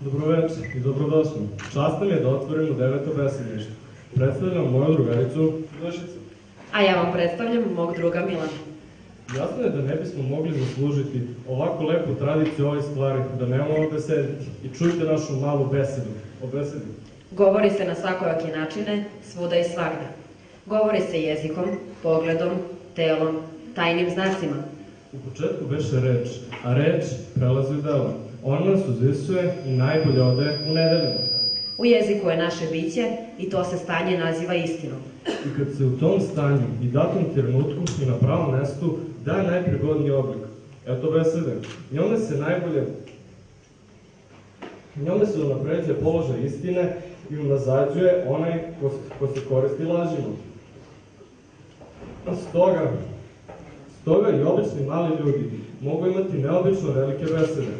Dobroveče i dobrodošli. Čast nam je da otvorimo deveto besedništvo. Predstavljam moju drugaricu Dušicu. A ja vam predstavljam mog druga Milana. Jasno je da ne bismo mogli zaslužiti ovako lepu tradiciju ove stvari, da nemamo ovde sediti. I čujte našu malu besedu o besedi. Govori se na svakojake načine, svuda i svagda. Govori se jezikom, pogledom, telom, tajnim znacima. U početku beše reč, a reč prelazi u delo. Ona nas uzvisuje i najbolje ode u nedeljama. U jeziku je naše biće i to se stanje naziva istinom. I kad se u tom stanju i datom trenutku i na pravom mestu daje najprigodniji oblik. Eto besede. Njome se najbolje njome se unapređuje položaj istine i unazađuje onaj ko, se- ko se koristi lažima. Stoga, stoga i obični mali ljudi mogu imati neobično velike besede.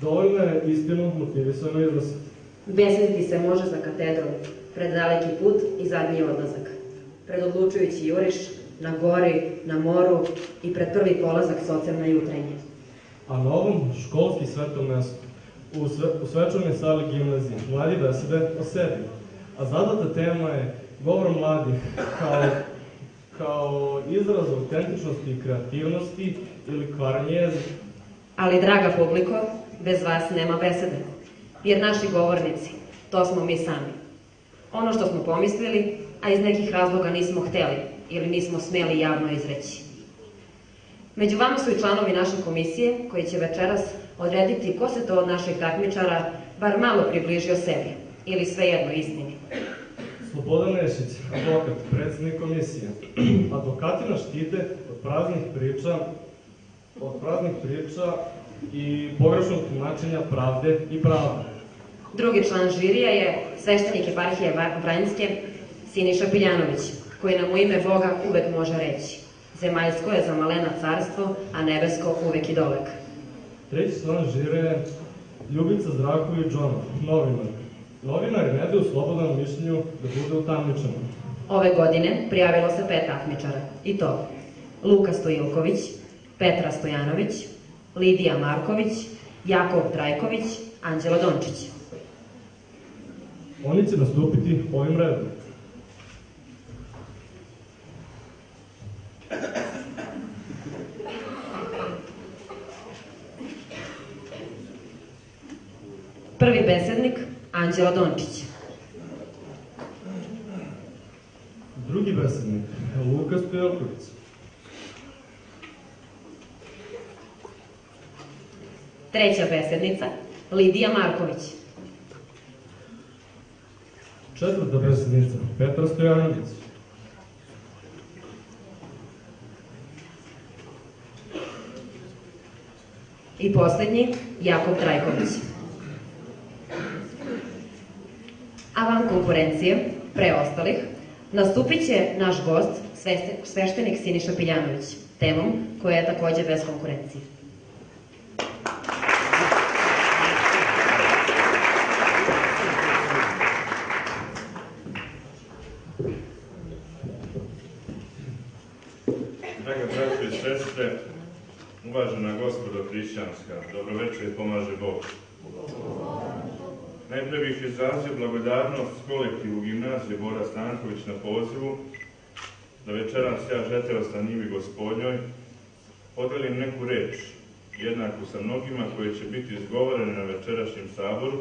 Dovoljno je istinu motivisano iznositi. Besediti se može za katedrom, pred daleki put i zadnji odlazak. Pred odlučujući juriš, na gori, na moru i pred prvi polazak socijalne jutrenje. A na ovom školski svetom mestu, u, sve, u svečanoj sali gimnazije, mladi besede o sebi. A zadata tema je govor mladih kao, kao izraz autentičnosti i kreativnosti ili kvaranje jezika. Ali, draga publiko, bez vas nema besede. Jer naši govornici, to smo mi sami. Ono što smo pomislili, a iz nekih razloga nismo hteli ili nismo smeli javno izreći. Među vama su i članovi naše komisije koji će večeras odrediti ko se to od naših takmičara bar malo približio sebi ili svejedno istini. Slobodan Nešić, advokat, predsednik komisije. Advokati nas štite od praznih priča, od praznih priča i pogrešnog tumačenja pravde i prava. Drugi član žirija je sveštenik eparhije Vranjske Siniša Piljanović, koji nam u ime Boga uvek može reći Zemaljsko je za malena carstvo, a nebesko uvek i dovek. Treći član žire je Ljubica Zdravković Džonov, novinar. Novinar ne da u slobodnom mišljenju da bude utamničan. Ove godine prijavilo se pet takmičara, i to Luka Stojilković, Petra Stojanović, Lidija Marković, Jakov Trajković, Anđela Dončić. Oni će nastupiti ovim redom. Prvi besednik Anđela Dončić. Drugi besednik Luka Stojelković. Treća besednica Lidija Marković. Četvrta besednica Petra Stojanović. I poslednji, Jakov Trajković. A van konkurencije, preostalih, nastupit će naš gost, sveštenik Siniša Piljanović, temom koja je takođe bez konkurencije. Braćo i sestre, uvažena gospodo hrišćanska, dobroveče i pomaže Bog. Najpre bih izrazio blagodarnost kolektivu gimnazije Bora Stanković na pozivu da večeras ja žeteo sa njivi gospodnjoj podelim neku reč, jednaku sa mnogima koje će biti izgovorene na večerašnjem saboru,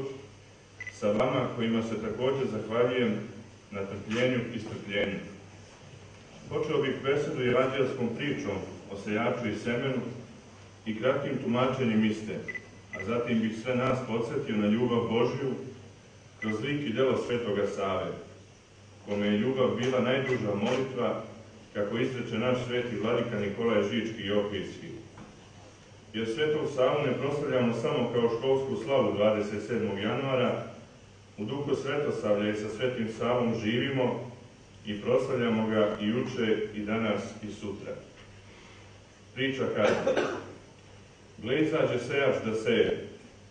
sa vama kojima se takođe zahvaljujem na trpljenju i strpljenju. Počeo bih besedu evanđelskom pričom o sejaču i semenu i kratkim tumačenjem iste, a zatim bih sve nas podsjetio na ljubav Božju kroz lik i delo Svetoga Save, kome je ljubav bila najduža molitva, kako istreče naš sveti vladika Nikolaj Žički i Ohridski. Jer Svetog Savu ne proslavljamo samo kao školsku slavu 27. januara, u duhu Svetosavlja i sa Svetim Savom živimo i proslavljamo ga i juče i danas i sutra. Priča kaže, gle izađe sejač da seje,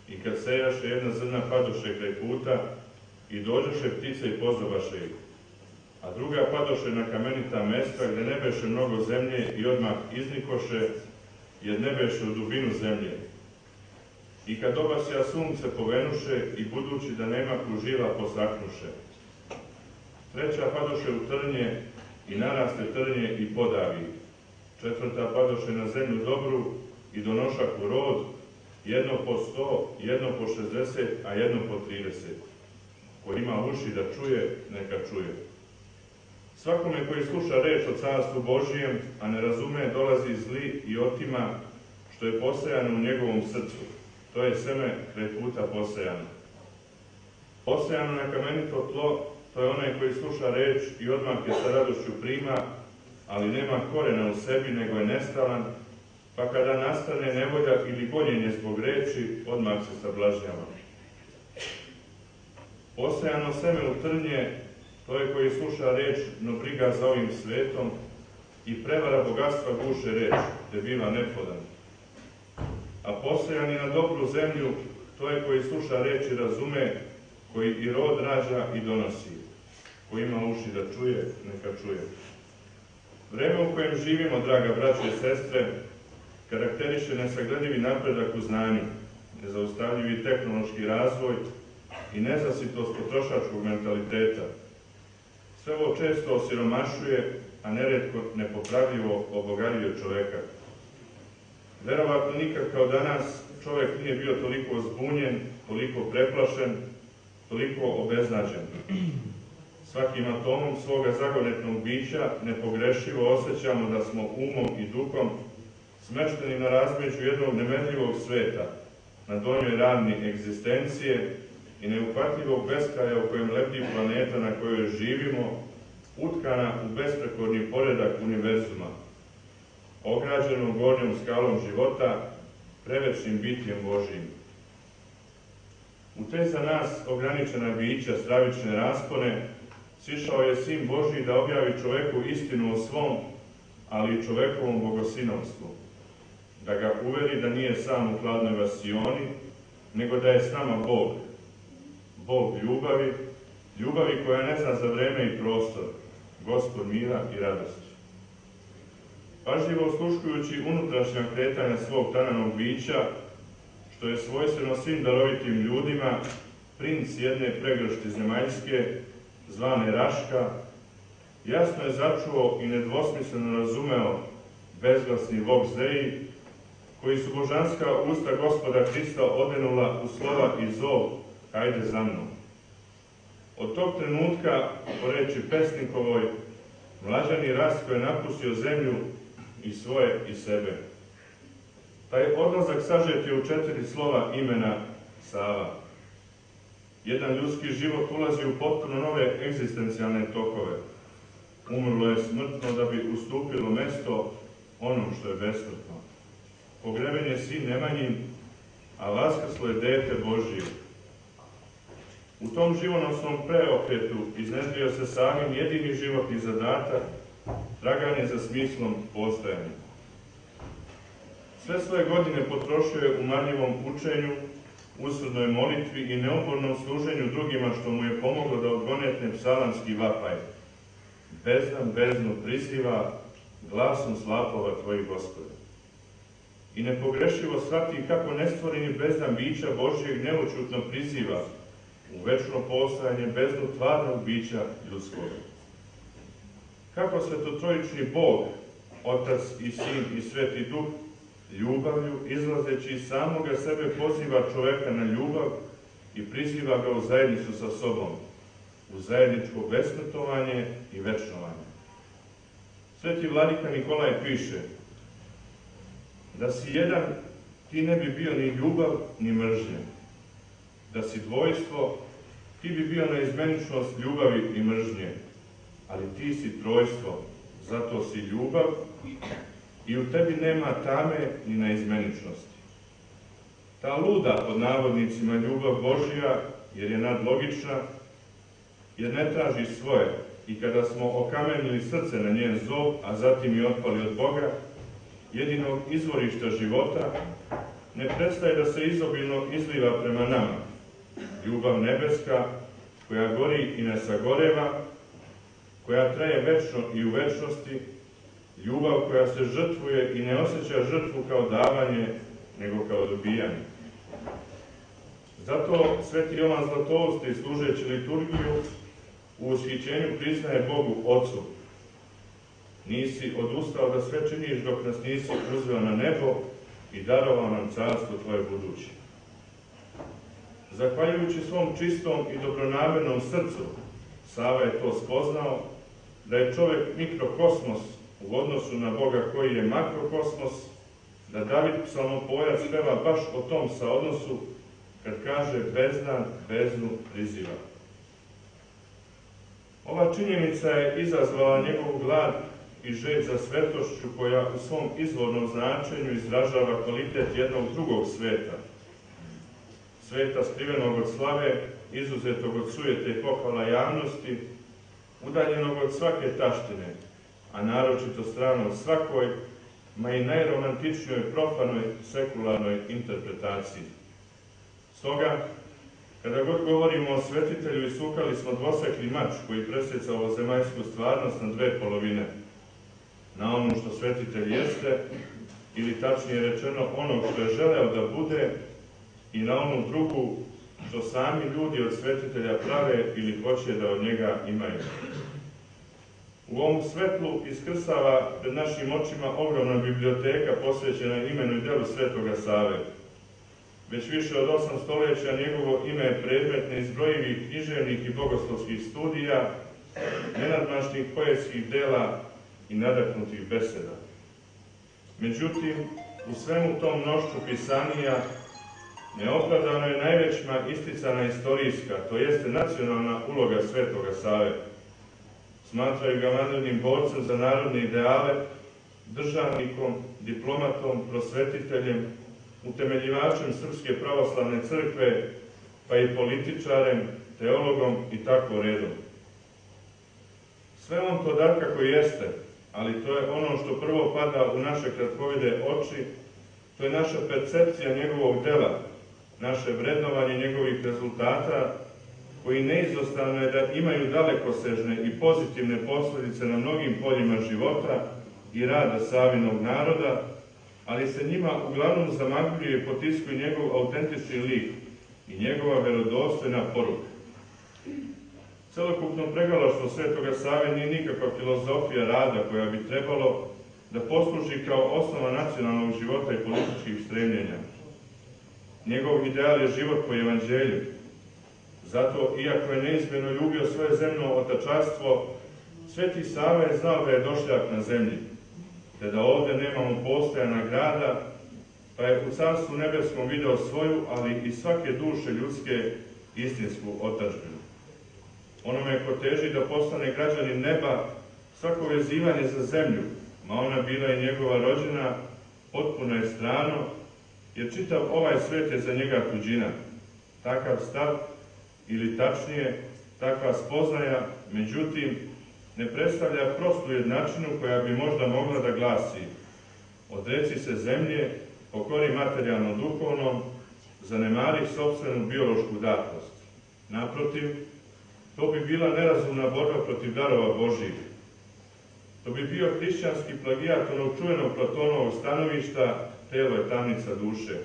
i kad sejaše jedna zrna padoše kraj puta, i dođoše ptice i pozovaše ih. a druga padoše na kamenita mesta gdje ne beše mnogo zemlje i odmah iznikoše, jer ne beše u dubinu zemlje. I kad obasja sunce povenuše i budući da nema kužila posaknuše. Treća padoše u trnje i naraste trnje i podavi. Četvrta padoše na zemlju dobru i donošak u rod, jedno po sto, jedno po šestdeset, a jedno po trideset. Ko ima uši da čuje, neka čuje. Svakome koji sluša reč o carstvu Božijem, a ne razume, dolazi zli i otima što je posejano u njegovom srcu. To je seme kraj puta posejano. Posejano na kamenito tlo, to je onaj koji sluša reč i odmah je sa radošću prima, ali nema korena u sebi, nego je nestalan, pa kada nastane nevolja ili gonjenje zbog reči, odmah se sablažnjava. Posejano seme u trnje, to je koji sluša reč, no briga za ovim svetom i prevara bogatstva guše reč, te biva neplodan. A posejani na dobru zemlju, to je koji sluša reč i razume, koji i rod rađa i donosi. Ko ima uši da čuje, neka čuje. Vreme u kojem živimo, draga braće i sestre, karakteriše nesagledivi napredak u znanju, nezaustavljivi tehnološki razvoj i nezasitost potrošačkog mentaliteta. Sve ovo često osiromašuje, a neretko nepopravljivo obogaljuje čoveka. Verovatno nikad kao danas čovek nije bio toliko zbunjen, toliko preplašen, toliko obeznađen. Svakim atomom svoga zagonetnog bića nepogrešivo osjećamo da smo umom i duhom smešteni na razmeđu jednog nemerljivog sveta, na donjoj ravni egzistencije i neupatljivog beskraja u kojem lebdi planeta na kojoj živimo, utkana u besprekorni poredak univerzuma, ograđenom gornjom skalom života, prevečnim bitjem Božijim. U te za nas ograničena bića stravične raspone, sišao je Sin Božiji da objavi čoveku istinu o svom, ali i čovekovom bogosinovstvu, da ga uveri da nije sam u hladnoj vasioni, nego da je s nama Bog, Bog ljubavi, ljubavi koja ne zna za vreme i prostor, gospod mira i radosti. Pažljivo osluškujući unutrašnja kretanja svog tananog bića, što je svojstveno svim darovitim ljudima, princ jedne pregršti zemaljske, zvane Raška, jasno je začuo i nedvosmisleno razumeo bezglasni vok zeji, koji su božanska usta gospoda Hrista odenula u slova i zov hajde za mnom. Od tog trenutka, po reči pesnikovoj, mlađani Rastko je napustio zemlju i svoje i sebe. Taj odlazak sažet je u četiri slova imena Sava. Jedan ljudski život ulazi u potpuno nove egzistencijalne tokove. Umrlo je smrtno da bi ustupilo mesto onom što je besmrtno. Pogreben je sin Nemanjin, a vaskrslo je dete Božije. U tom živonosnom preokretu iznedrio se samim jedini životni zadatak, traganje za smislom postojanja. Sve svoje godine potrošio je u manjivom učenju, usrednoj molitvi i neumornom služenju drugima što mu je pomoglo da odgonetne psalamski vapaj. Bezdam beznu priziva, glasom slapova tvojih gospoda. I nepogrešivo shvati kako nestvoreni bezdam bića Božijeg neučutno priziva u večno postojanje beznu tvarnog bića ljudskog. Kako svetotrojični Bog, Otac i Sin i Sveti Duh, ljubavlju, izlazeći iz samoga sebe, poziva čoveka na ljubav i priziva ga u zajednicu sa sobom, u zajedničko besmrtovanje i večnovanje. Sveti vladika Nikolaj piše da si jedan, ti ne bi bio ni ljubav, ni mržnja. Da si dvojstvo, ti bi bio na izmeničnost ljubavi i mržnje, ali ti si trojstvo, zato si ljubav i u tebi nema tame ni na izmeničnosti. Ta luda, pod navodnicima, ljubav Božija, jer je nadlogična, jer ne traži svoje, i kada smo okamenili srce na njen zov, a zatim i otpali od Boga, jedinog izvorišta života, ne prestaje da se izobilno izliva prema nama. Ljubav nebeska, koja gori i ne sagoreva, koja traje večno i u večnosti, ljubav koja se žrtvuje i ne osjeća žrtvu kao davanje, nego kao dobijanje. Zato Sveti Jovan Zlatousti, služeći liturgiju, u ushićenju priznaje Bogu Otcu. Nisi odustao da sve činiš dok nas nisi uzveo na nebo i darovao nam carstvo Tvoje buduće. Zahvaljujući svom čistom i dobronamernom srcu, Sava je to spoznao, da je čovjek mikrokosmos u odnosu na Boga koji je makrokosmos, da David psalmopojac peva baš o tom saodnosu kad kaže bezdan beznu priziva. Ova činjenica je izazvala njegov glad i žeć za svetošću koja u svom izvornom značenju izražava kvalitet jednog drugog sveta. Sveta skrivenog od slave, izuzetog od sujete i pohvala javnosti, udaljenog od svake taštine, a naročito strano svakoj, ma i najromantičnijoj profanoj sekularnoj interpretaciji. Stoga, kada god govorimo o svetitelju, isukali smo dvosekli mač koji presjeca ovo zemaljsku stvarnost na dve polovine. Na onu što svetitelj jeste, ili tačnije rečeno onog što je želeo da bude, i na onu drugu što sami ljudi od svetitelja prave ili hoće da od njega imaju. U ovom svetlu iskrsava pred našim očima ogromna biblioteka posvećena imenu i delu Svetoga Save. Već više od osam stoljeća njegovo ime je predmet neizbrojivih književnih i bogoslovskih studija, nenadmašnih poetskih dela i nadaknutih beseda. Međutim, u svemu tom mnoštvu pisanija neopravdano je najvećma isticana istorijska, to jeste nacionalna uloga Svetoga Save. Smatraju ga vanrednim borcem za narodne ideale, državnikom, diplomatom, prosvetiteljem, utemeljivačem Srpske pravoslavne crkve, pa i političarem, teologom i tako redom. Sve on to da kako jeste, ali to je ono što prvo pada u naše kratkovide oči, to je naša percepcija njegovog dela, naše vrednovanje njegovih rezultata, koji neizostavno je da imaju dalekosežne i pozitivne posljedice na mnogim poljima života i rada Savinog naroda, ali se njima uglavnom zamagljuje i potiskuje njegov autentični lik i njegova verodostojna poruka. Celokupno pregalaštvo Svetoga Save nije nikakva filozofija rada koja bi trebalo da posluži kao osnova nacionalnog života i političkih stremljenja. Njegov ideal je život po evanđelju. Zato, iako je neizmjerno ljubio svoje zemno otačarstvo, Sveti Sava je znao da je došljak na zemlji, te da ovde nemamo postojana grada, pa je u Carstvu nebeskom video svoju, ali i svake duše ljudske istinsku otačbinu. Onome ko teži da postane građanin neba, svako vezivanje za zemlju, ma ona bila i njegova rođena, potpuno je strano, jer čitav ovaj svet je za njega tuđina. Takav stav, ili tačnije, takva spoznaja, međutim, ne predstavlja prostu jednačinu koja bi možda mogla da glasi odreci se zemlje, pokori materijalno duhovnom, zanemari sobstvenu biološku datost. Naprotiv, to bi bila nerazumna borba protiv darova Božih. To bi bio hrišćanski plagijat onog čuvenog Platonovog stanovišta telo je tamnica duše.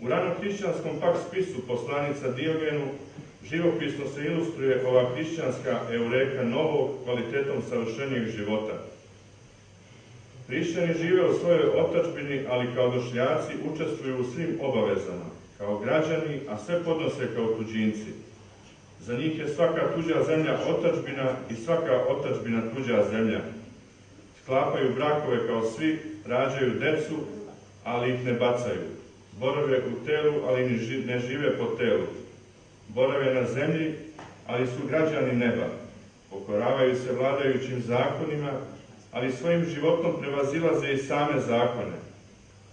U rano-hrišćanskom pak spisu poslanica Diogenu živopisno se ilustruje ova hrišćanska eureka novog kvalitetom savršenijeg života. Hrišćani žive u svojoj otačbini, ali kao došljaci učestvuju u svim obavezama, kao građani, a sve podnose kao tuđinci. Za njih je svaka tuđa zemlja otačbina i svaka otačbina tuđa zemlja. Sklapaju brakove kao svi, rađaju decu, ali ih ne bacaju. Borave u telu, ali ne žive po telu. Borave na zemlji, ali su građani neba. Pokoravaju se vladajućim zakonima, ali svojim životom prevazilaze i same zakone.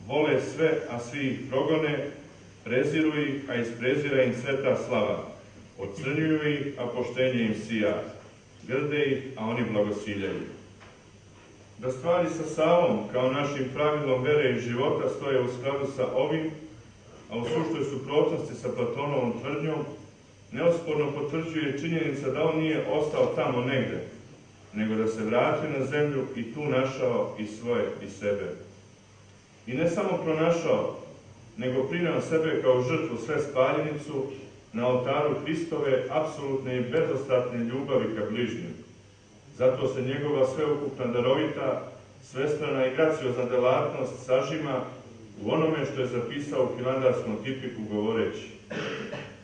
Vole sve, a svi ih progone, preziru ih, a iz prezira im sveta slava. Ocrnjuju ih, a poštenje im sija. Grde ih, a oni blagosiljaju da stvari sa Savom kao našim pravilom vere i života stoje u skladu sa ovim, a u suštoj suprotnosti sa Platonovom tvrdnjom, neosporno potvrđuje činjenica da on nije ostao tamo negde, nego da se vratio na zemlju i tu našao i svoje i sebe. I ne samo pronašao, nego prinao sebe kao žrtvu sve spaljenicu na oltaru Hristove apsolutne i bezostatne ljubavi ka bližnjem. Zato se njegova sveukupna darovita, svestrana i graciozna delatnost sažima u onome što je zapisao u Hilandarskom tipiku govoreći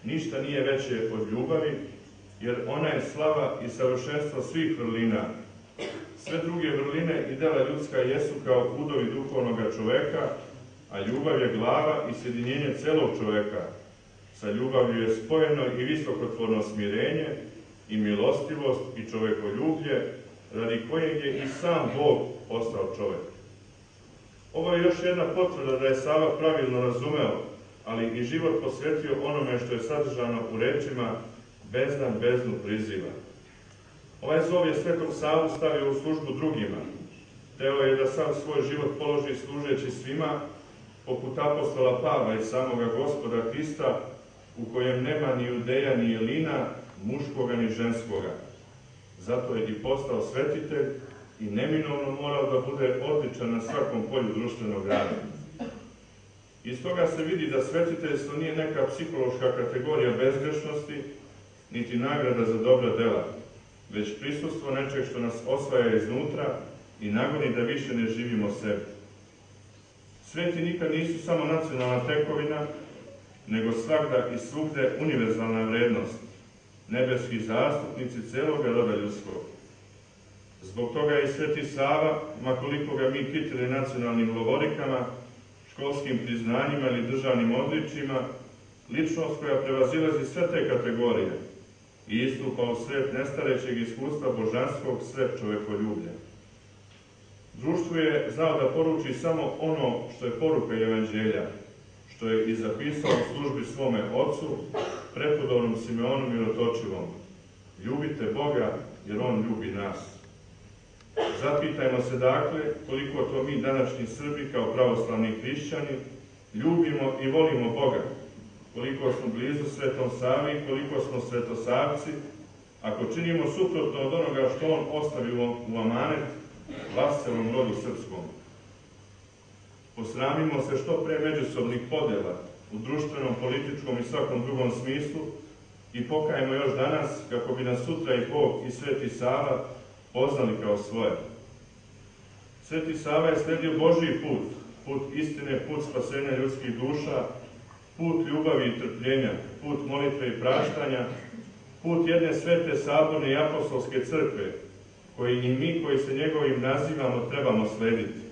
Ništa nije veće od ljubavi, jer ona je slava i savršenstvo svih vrlina. Sve druge vrline i dela ljudska jesu kao pudovi duhovnog čoveka, a ljubav je glava i sjedinjenje celog čoveka. Sa ljubavlju je spojeno i visokotvorno smirenje, i milostivost, i čovekoljublje, radi kojeg je i sam Bog postao čovek. Ovo je još jedna potvrda da je Sava pravilno razumeo, ali i život posvetio onome što je sadržano u rečima bezdan beznu priziva. Ovaj zov je Svetom Savu stavio u službu drugima. Teo je da sam svoj život položi služeći svima, poput apostola Pavla i samoga gospoda Hrista, u kojem nema ni judeja ni jelina, muškoga ni ženskoga. Zato je i postao svetitelj i neminovno morao da bude odličan na svakom polju društvenog rada. Iz toga se vidi da svetiteljstvo nije neka psihološka kategorija bezgrešnosti, niti nagrada za dobra dela, već prisustvo nečeg što nas osvaja iznutra i nagoni da više ne živimo sebi. Sveti nikad nisu samo nacionalna tekovina, nego svakda i svugde univerzalna vrednost, nebeski zastupnici celoga roda ljudskog. Zbog toga je Sveti Sava, makoliko ga mi kitili nacionalnim lovorikama, školskim priznanjima ili državnim odličima, ličnost koja prevazilazi sve te kategorije i istupa u svet nestarećeg iskustva božanskog sve čovekoljublja. Društvo je znao da poruči samo ono što je poruka evanđelja, što je i zapisao u službi svome ocu, prepodobnom Simeonu Mirotočivom. Ljubite Boga, jer On ljubi nas. Zapitajmo se dakle koliko to mi današnji Srbi kao pravoslavni hrišćani ljubimo i volimo Boga, koliko smo blizu Svetom Savi, koliko smo svetosavci, ako činimo suprotno od onoga što On ostavio u amanet vlaselom rodu srpskom. Posramimo se što pre međusobnih podela u društvenom, političkom i svakom drugom smislu i pokajemo još danas kako bi nas sutra i Bog i Sveti Sava poznali kao svoje. Sveti Sava je sledio Božiji put, put istine, put spasenja ljudskih duša, put ljubavi i trpljenja, put molitve i praštanja, put jedne svete saborne i apostolske crkve, koji i mi koji se njegovim nazivamo trebamo slediti,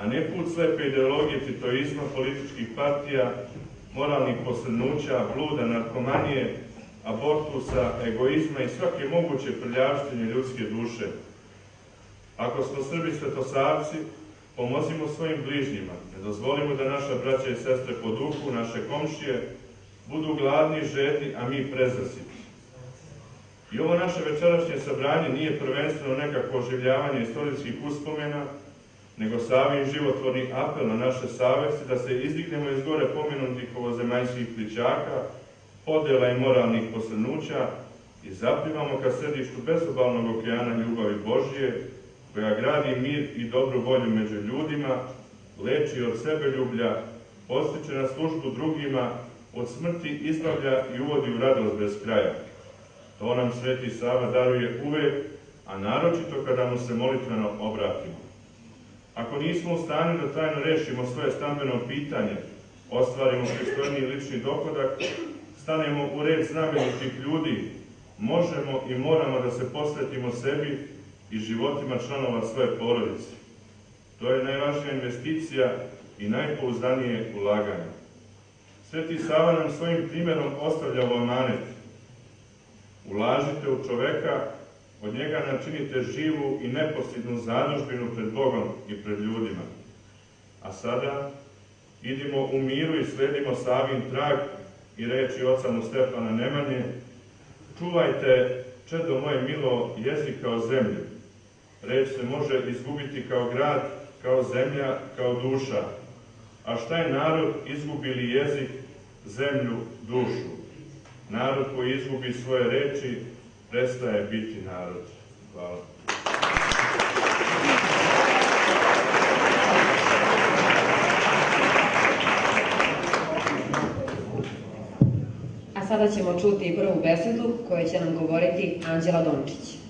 a ne put slepe ideologije titoizma, političkih partija, moralnih posrednuća, bluda, narkomanije, abortusa, egoizma i svake moguće prljavštine ljudske duše. Ako smo Srbi svetosavci, pomozimo svojim bližnjima, ne dozvolimo da naša braća i sestre po duhu, naše komšije, budu gladni, žedni, a mi prezasiti. I ovo naše večerašnje sabranje nije prvenstveno nekako oživljavanje istorijskih uspomena, nego savin životvorni apel na naše savesti da se izdignemo iz gore pomenutih ovozemaljskih pličaka, podela i moralnih posrnuća i zapivamo ka središtu bezobalnog okeana ljubavi Božije, koja gradi mir i dobru volju među ljudima, leči od sebe ljublja, postiče na službu drugima, od smrti izbavlja i uvodi u radost bez kraja. To nam Sveti Sava daruje uvek, a naročito kada mu se molitveno obratimo. Ako nismo u stanju da trajno rešimo svoje stambeno pitanje, ostvarimo pristojni lični dohodak, stanemo u red znamenitih ljudi, možemo i moramo da se posvetimo sebi i životima članova svoje porodice. To je najvažnija investicija i najpouzdanije ulaganje. Sveti Sava nam svojim primjerom ostavlja ovo amanet. Ulažite u čoveka, od njega načinite živu i neposljednu zadužbinu pred Bogom i pred ljudima. A sada idimo u miru i sledimo Savin trag i reči oca mu Stefana Nemanje, čuvajte, čedo moje milo, jezik kao zemlju. Reč se može izgubiti kao grad, kao zemlja, kao duša. A šta je narod izgubili jezik, zemlju, dušu? Narod koji izgubi svoje reči, prestaje biti narod. Hvala. A sada ćemo čuti prvu besedu koju će nam govoriti Anđela Dončić.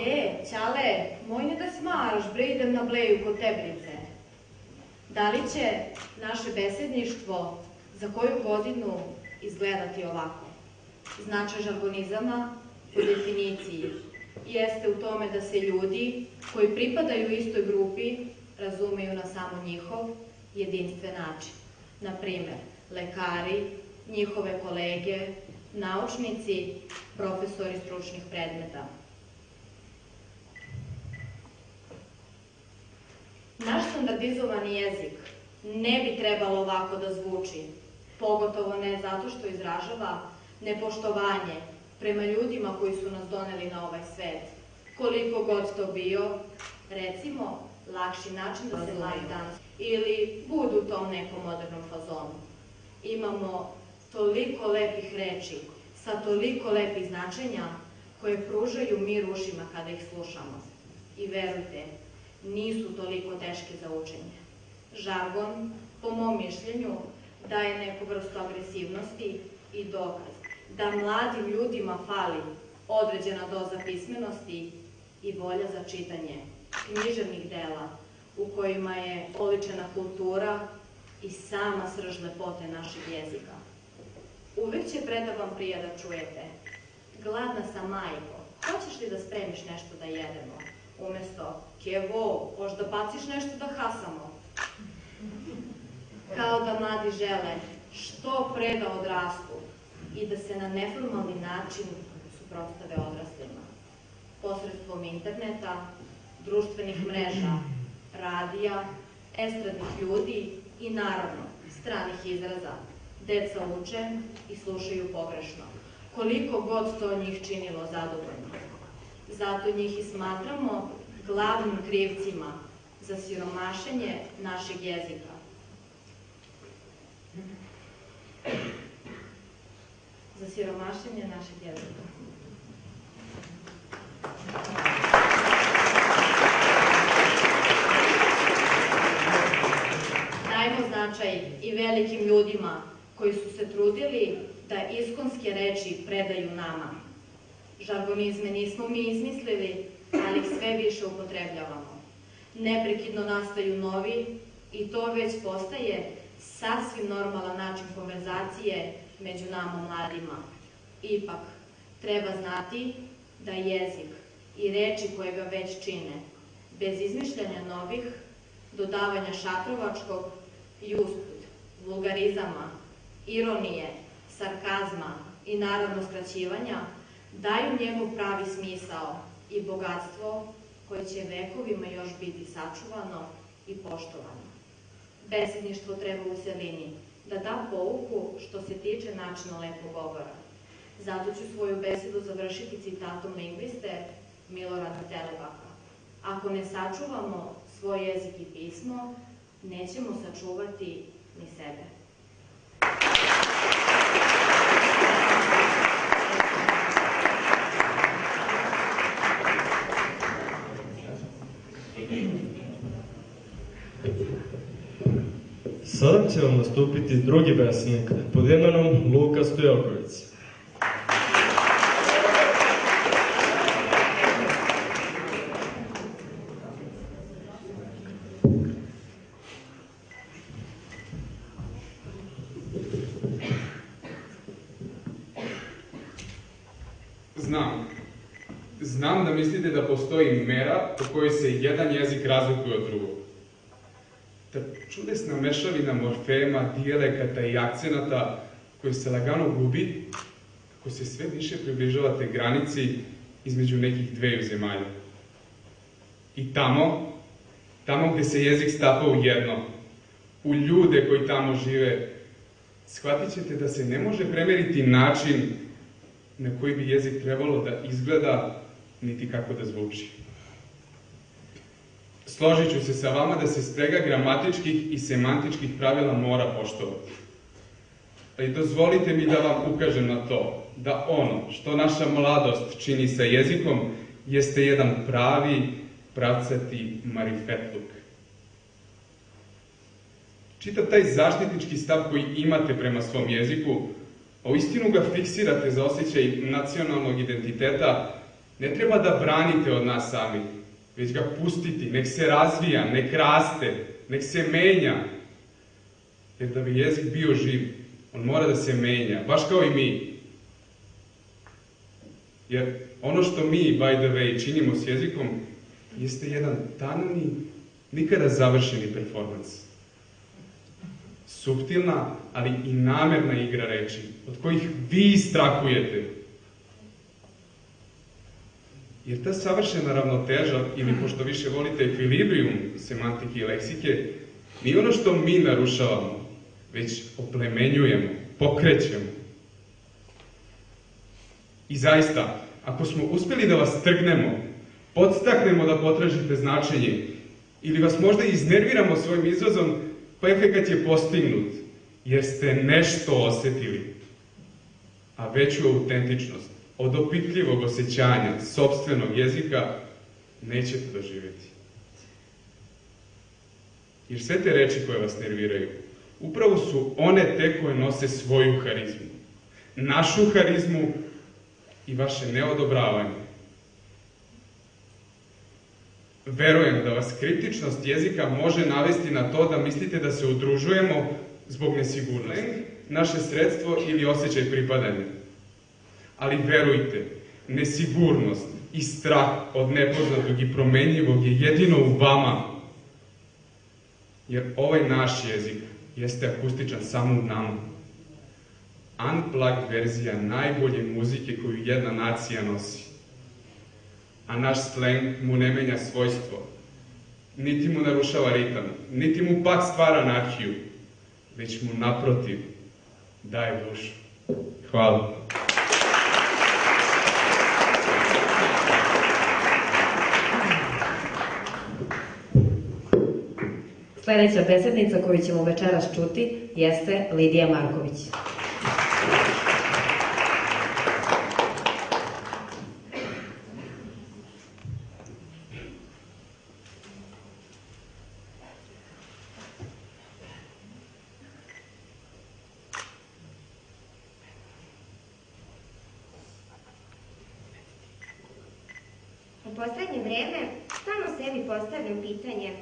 E, Ćale, moj ne da smaraš, bre idem na bleju kod teblice. Da li će naše besedništvo za koju godinu izgledati ovako? Značaj žargonizama po definiciji jeste u tome da se ljudi koji pripadaju istoj grupi razumeju na samo njihov jedinstven način. Na primer, lekari, njihove kolege, naučnici, profesori stručnih predmeta. Naš standardizovani jezik ne bi trebalo ovako da zvuči, pogotovo ne zato što izražava nepoštovanje prema ljudima koji su nas doneli na ovaj svet. Koliko god to bio, recimo, lakši način da se laji danas ili budu u tom nekom modernom fazonu. Imamo toliko lepih reči sa toliko lepih značenja koje pružaju mir ušima kada ih slušamo. I verujte, nisu toliko teške za učenje. Žargon, po mom mišljenju, daje neku vrstu agresivnosti i dokaz da mladim ljudima fali određena doza pismenosti i volja za čitanje književnih dela u kojima je oličena kultura i sama srž lepote našeg jezika. Uvek će predavan prija da čujete. Gladna sam majko, hoćeš li da spremiš nešto da jedemo? Umesto, kevo, hoš da baciš nešto da hasamo? Kao da mladi žele što pre da odrastu i da se na neformalni način suprotstave odraslima. Posredstvom interneta, društvenih mreža, radija, estradnih ljudi i naravno stranih izraza. Deca uče i slušaju pogrešno, koliko god to njih činilo zadovoljno. Zato njih i smatramo glavnim krivcima za siromašenje našeg jezika. Za siromašenje našeg jezika. Dajmo značaj i velikim ljudima koji su se trudili da iskonske reči predaju nama. Žargonizme nismo mi izmislili, ali ih sve više upotrebljavamo. Neprekidno nastaju novi i to već postaje sasvim normalan način konverzacije među nama mladima. Ipak, treba znati da jezik i reči koje ga već čine, bez izmišljanja novih, dodavanja šatrovačkog i usput, vulgarizama, ironije, sarkazma i naravno skraćivanja, daju njemu pravi smisao i bogatstvo koje će vekovima još biti sačuvano i poštovano. Besedništvo treba u celini da da pouku što se tiče načina lepog govora. Zato ću svoju besedu završiti citatom lingviste Milorada Telebaka. Ako ne sačuvamo svoj jezik i pismo, nećemo sačuvati ni sebe. Sada će vam nastupiti drugi besnik pod imenom Luka Stojoković. Znam. Znam da mislite da postoji mera po kojoj se jedan jezik razlikuje od drugog. Ta čudesna mešavina morfema, dijalekata i akcenata koji se lagano gubi, kako se sve više približavate granici između nekih dveju zemalja. I tamo, tamo gde se jezik stapa u jedno, u ljude koji tamo žive, shvatit ćete da se ne može premeriti način na koji bi jezik trebalo da izgleda, niti kako da zvuči. Složit ću se sa vama da se sprega gramatičkih i semantičkih pravila mora poštovati. Ali dozvolite mi da vam ukažem na to da ono što naša mladost čini sa jezikom jeste jedan pravi, pravcati marifetluk. Čitav taj zaštitnički stav koji imate prema svom jeziku, a u istinu ga fiksirate za osjećaj nacionalnog identiteta, ne treba da branite od nas samih, već ga pustiti, nek se razvija, nek raste, nek se menja. Jer da bi jezik bio živ, on mora da se menja, baš kao i mi. Jer ono što mi, by the way, činimo s jezikom, jeste jedan tanani, nikada završeni performans. Subtilna, ali i namerna igra reči, od kojih vi strahujete. Jer ta savršena ravnoteža, ili pošto više volite ekvilibrijum semantike i leksike, nije ono što mi narušavamo, već oplemenjujemo, pokrećemo. I zaista, ako smo uspeli da vas trgnemo, podstaknemo da potražite značenje, ili vas možda iznerviramo svojim izrazom, pa efekat je postignut, jer ste nešto osetili, a veću autentičnost od opitljivog osjećanja sobstvenog jezika nećete doživjeti. Jer sve te reči koje vas nerviraju, upravo su one te koje nose svoju harizmu. Našu harizmu i vaše neodobravanje. Verujem da vas kritičnost jezika može navesti na to da mislite da se udružujemo zbog nesigurnosti, naše sredstvo ili osjećaj pripadanja. Ali verujte, nesigurnost i strah od nepoznatog i promenjivog je jedino u vama. Jer ovaj naš jezik jeste akustičan samo u nama. Unplugged verzija najbolje muzike koju jedna nacija nosi. A naš slang mu ne menja svojstvo. Niti mu narušava ritam, niti mu pak stvara anarhiju, već mu naprotiv daje dušu. Hvala. Sledeća besednica koju ćemo večeras čuti jeste Lidija Marković. U poslednje vreme stalno sebi postavljam pitanje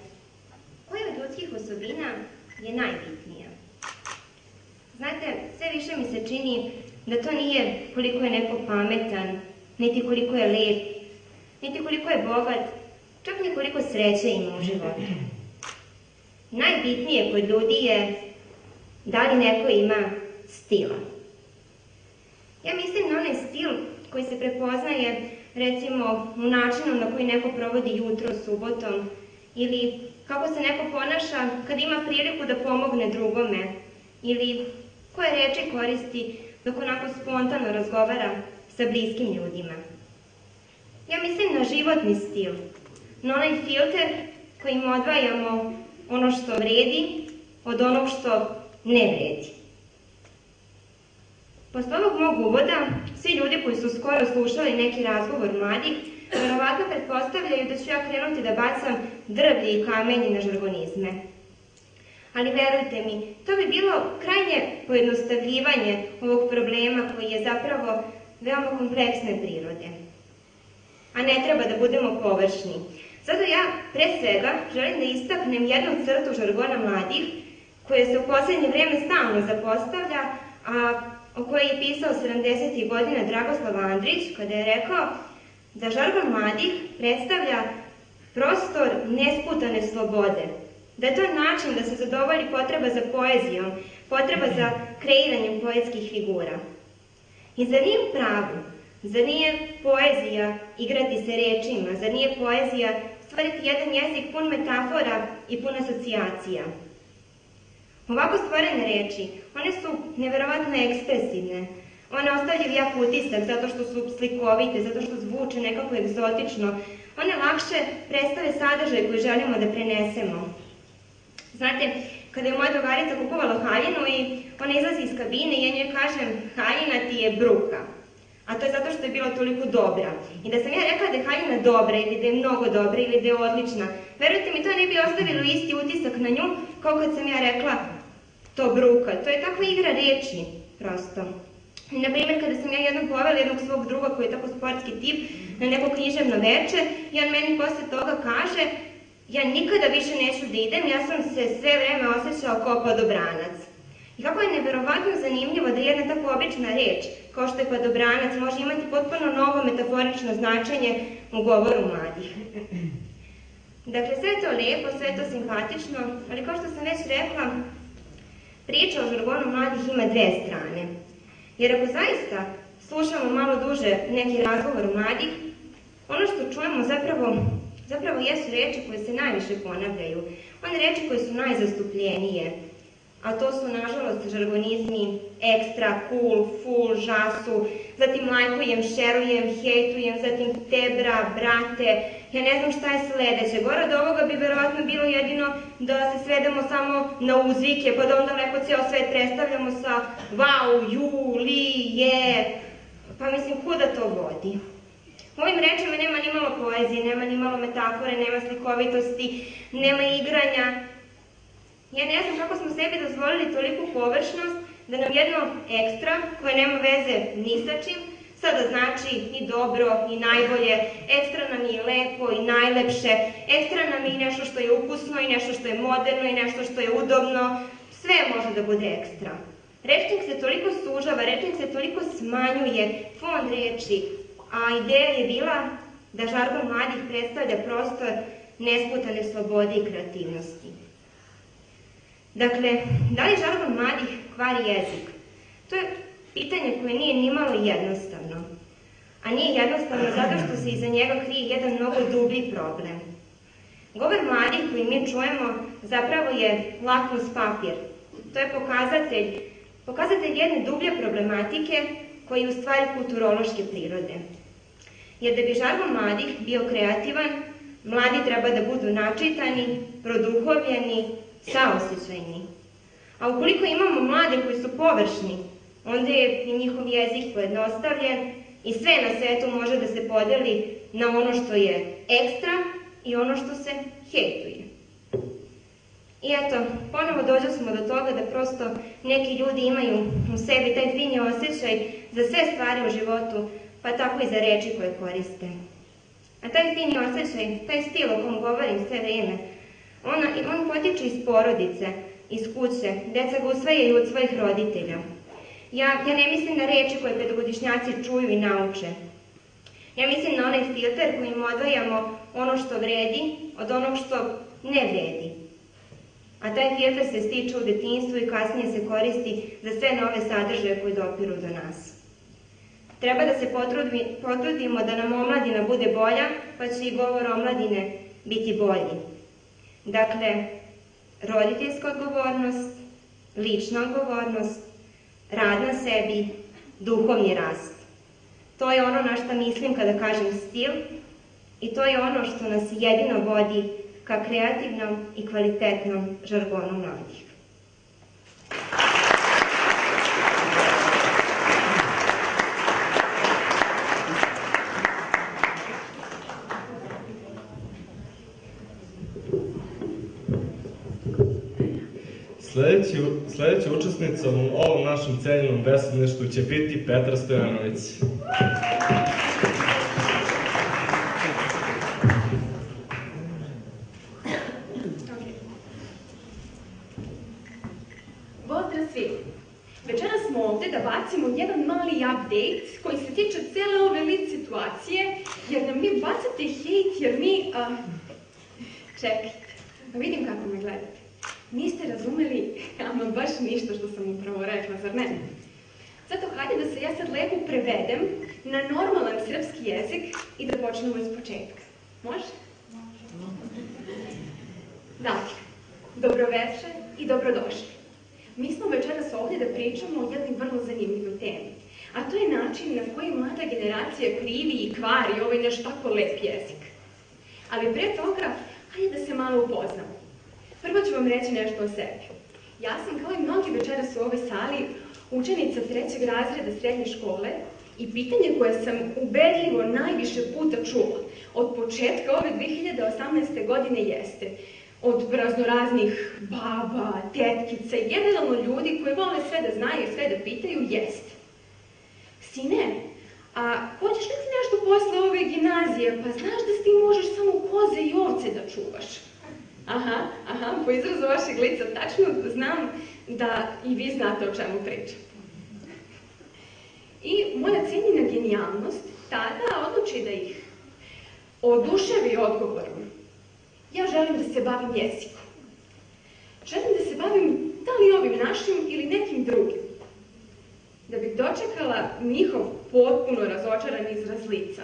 koja od ljudskih osobina je najbitnija? Znate, sve više mi se čini da to nije koliko je neko pametan, niti koliko je lep, niti koliko je bogat, čak ni koliko sreće ima u životu. Najbitnije kod ljudi je da li neko ima stila. Ja mislim na onaj stil koji se prepoznaje recimo u načinu na koji neko provodi jutro subotom ili kako se neko ponaša kad ima priliku da pomogne drugome ili koje reči koristi dok onako spontano razgovara sa bliskim ljudima. Ja mislim na životni stil, na onaj filter kojim odvajamo ono što vredi od onog što ne vredi. Posle ovog mog uvoda, svi ljudi koji su skoro slušali neki razgovor mladih, verovatno pretpostavljaju da ću ja krenuti da bacam drvlje i kamenje na žargonizme. Ali verujte mi, to bi bilo krajnje pojednostavljivanje ovog problema koji je zapravo veoma kompleksne prirode. A ne treba da budemo površni. Zato ja, pre svega, želim da istaknem jednu crtu žargona mladih, koja se u poslednje vreme stalno zapostavlja, a o kojoj je pisao 70. godina Dragoslav Andrić, kada je rekao da žargon mladih predstavlja prostor nesputane slobode, da je to način da se zadovolji potreba za poezijom, potreba za kreiranjem poetskih figura. I za nije pravu, za nije poezija igrati se rečima, za nije poezija stvoriti jedan jezik pun metafora i pun asocijacija. Ovako stvorene reči, one su neverovatno ekspresivne. One ostavljaju jak utisak zato što su slikovite, zato što zvuče nekako egzotično. One lakše predstave sadržaj koji želimo da prenesemo. Znate, kada je moja drugarica kupovala haljinu i ona izlazi iz kabine i ja njoj kažem haljina ti je bruka. A to je zato što je bila toliko dobra. I da sam ja rekla da je haljina dobra ili da je mnogo dobra ili da je odlična, verujte mi, to ne bi ostavilo isti utisak na nju kao kad sam ja rekla to bruka. To je takva igra reči, prosto. I, na kada sam ja jednom povela jednog svog druga koji je tako sportski tip na neko književno veče i on meni posle toga kaže ja nikada više neću da idem, ja sam se sve vreme osjećao kao padobranac. I kako je neverovatno zanimljivo da jedna tako obična reč, kao što je padobranac, može imati potpuno novo metaforično značenje u govoru mladih. Dakle, sve je to lepo, sve je to simpatično, ali kao što sam već rekla, priča o žargonu mladih ima dve strane. Jer ako zaista slušamo malo duže neki razgovor mladih, ono što čujemo zapravo, zapravo jesu reči koje se najviše ponavljaju. One reči koje su najzastupljenije, a to su nažalost žargonizmi ekstra, cool, full, žasu, zatim lajkujem, šerujem, hejtujem, zatim tebra, brate, ja ne znam šta je sledeće. Gore od ovoga bi verovatno bilo jedino da se svedemo samo na uzvike, pa da onda lepo ceo svet predstavljamo sa wow, ju, li, je, pa mislim kuda to vodi. U ovim rečima nema ni malo poezije, nema ni malo metafore, nema slikovitosti, nema igranja, Ja ne znam kako smo sebi dozvolili toliku površnost da nam jedno ekstra, koje nema veze ni sa čim, sada znači i dobro i najbolje, ekstra nam je lepo i najlepše, ekstra nam je i nešto što je ukusno i nešto što je moderno i nešto što je udobno, sve može da bude ekstra. Rečnik se toliko sužava, rečnik se toliko smanjuje, fond reči, a ideja je bila da žargon mladih predstavlja prostor nesputane slobode i kreativnosti. Dakle, da li žargon mladih kvari jezik? To je pitanje koje nije nimalo jednostavno. A nije jednostavno zato što se iza njega krije jedan mnogo dublji problem. Govor mladih koji mi čujemo zapravo je lakmus papir. To je pokazatelj, pokazatelj jedne dublje problematike koji je u stvari kulturološke prirode. Jer da bi žargon mladih bio kreativan, mladi treba da budu načitani, produhovljeni, saosećajni. A ukoliko imamo mlade koji su površni, onda je i njihov jezik pojednostavljen i sve na svetu može da se podeli na ono što je ekstra i ono što se hejtuje. I eto, ponovo dođe smo do toga da prosto neki ljudi imaju u sebi taj fini osjećaj za sve stvari u životu, pa tako i za reči koje koriste. A taj fini osjećaj, taj stil o kom govorim sve vreme, Ona, on potiče iz porodice, iz kuće, deca ga usvajaju od svojih roditelja. Ja, ja ne mislim na reči koje petogodišnjaci čuju i nauče. Ja mislim na onaj filter kojim odvajamo ono što vredi od onog što ne vredi. A taj filter se stiče u detinstvu i kasnije se koristi za sve nove sadržaje koji dopiru do nas. Treba da se potrudi, potrudimo da nam omladina bude bolja, pa će i govor omladine biti bolji. Dakle, roditeljska odgovornost, lična odgovornost, rad na sebi, duhovni rast. To je ono na što mislim kada kažem stil i to je ono što nas jedino vodi ka kreativnom i kvalitetnom žargonu mladih. Sledeći, sledeća učesnica u ovom našem cenjenom besedništu će biti Petra Stojanović. Pozdrav svi! Večeras smo ovde da bacimo jedan mali update koji se tiče cele ove lit situacije, jer nam vi bacate hejt, jer mi... A... Čekajte, da vidim kako me gledate. Niste razumeli ama baš ništa što sam upravo rekla, zar ne? Zato hajde da se ja sad lepo prevedem na normalan srpski jezik i da počnemo iz početka. Može? Dakle, dobroveče i dobrodošli. Mi smo večeras ovdje da pričamo o jednoj vrlo zanimljivoj temi. A to je način na koji mlada generacija krivi i kvari ovaj naš tako lep jezik. Ali pre toga, hajde da se malo upoznamo. Prvo ću vam reći nešto o sebi. Ja sam, kao i mnogi večeras u ovoj sali, učenica trećeg razreda srednje škole i pitanje koje sam ubedljivo najviše puta čula od početka ove 2018. godine jeste od raznoraznih baba, tetkica i generalno ljudi koji vole sve da znaju i sve da pitaju jeste. Sine, a hoćeš li ti nešto posle ove gimnazije? Pa znaš da ti možeš samo koze i ovce da čuvaš. Aha, aha, po izrazu vašeg lica tačno znam da i vi znate o čemu pričam. I moja cijenjena genijalnost tada odluči da ih oduševi odgovorom. Ja želim da se bavim jezikom. Želim da se bavim da li ovim našim ili nekim drugim. Da bih dočekala njihov potpuno razočaran izraz lica.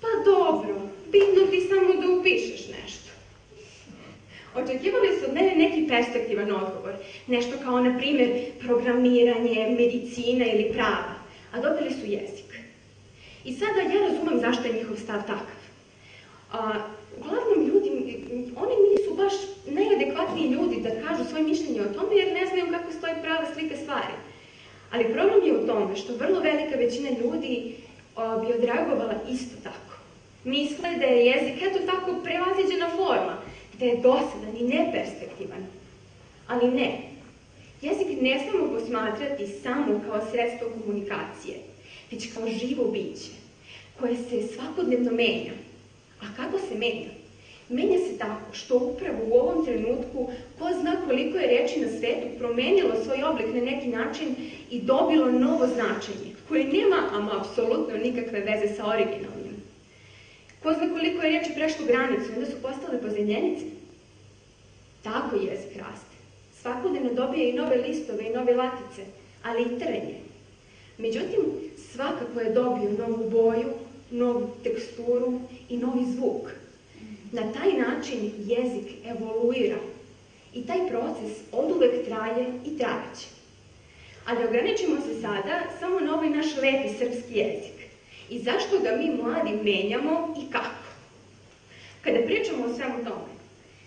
Pa dobro, bitno ti samo da upišeš nešto. Očekivali su od mene neki perspektivan odgovor. Nešto kao, na primjer, programiranje, medicina ili prava. A dobili su jezik. I sada ja razumem zašto je njihov stav takav. A, uglavnom ljudi, oni nisu baš najadekvatniji ljudi da kažu svoje mišljenje o tome jer ne znaju kako stoji prava slika stvari. Ali problem je u tome što vrlo velika većina ljudi bi odreagovala isto tako. Misle da je jezik eto tako prevaziđena forma, da je dosadan i neperspektivan. Ali ne. Jezik ne smemo posmatrati samo kao sredstvo komunikacije, već kao živo biće, koje se svakodnevno menja. A kako se menja? Menja se tako što upravo u ovom trenutku ko zna koliko je reči na svetu promenilo svoj oblik na neki način i dobilo novo značenje, koje nema, ama apsolutno nikakve veze sa originalnim. Ko zna koliko je reči prešlo granicu, onda su postale pozemljenice. Tako jezik raste. Svakodnevno dobije i nove listove i nove latice, ali i trnje. Međutim, svakako je dobio novu boju, novu teksturu i novi zvuk. Na taj način jezik evoluira i taj proces od uvek traje i trajeće. A da ograničimo se sada samo na ovaj naš lepi srpski jezik. I zašto ga mi mladi menjamo i kako? Kada pričamo o svemu tome,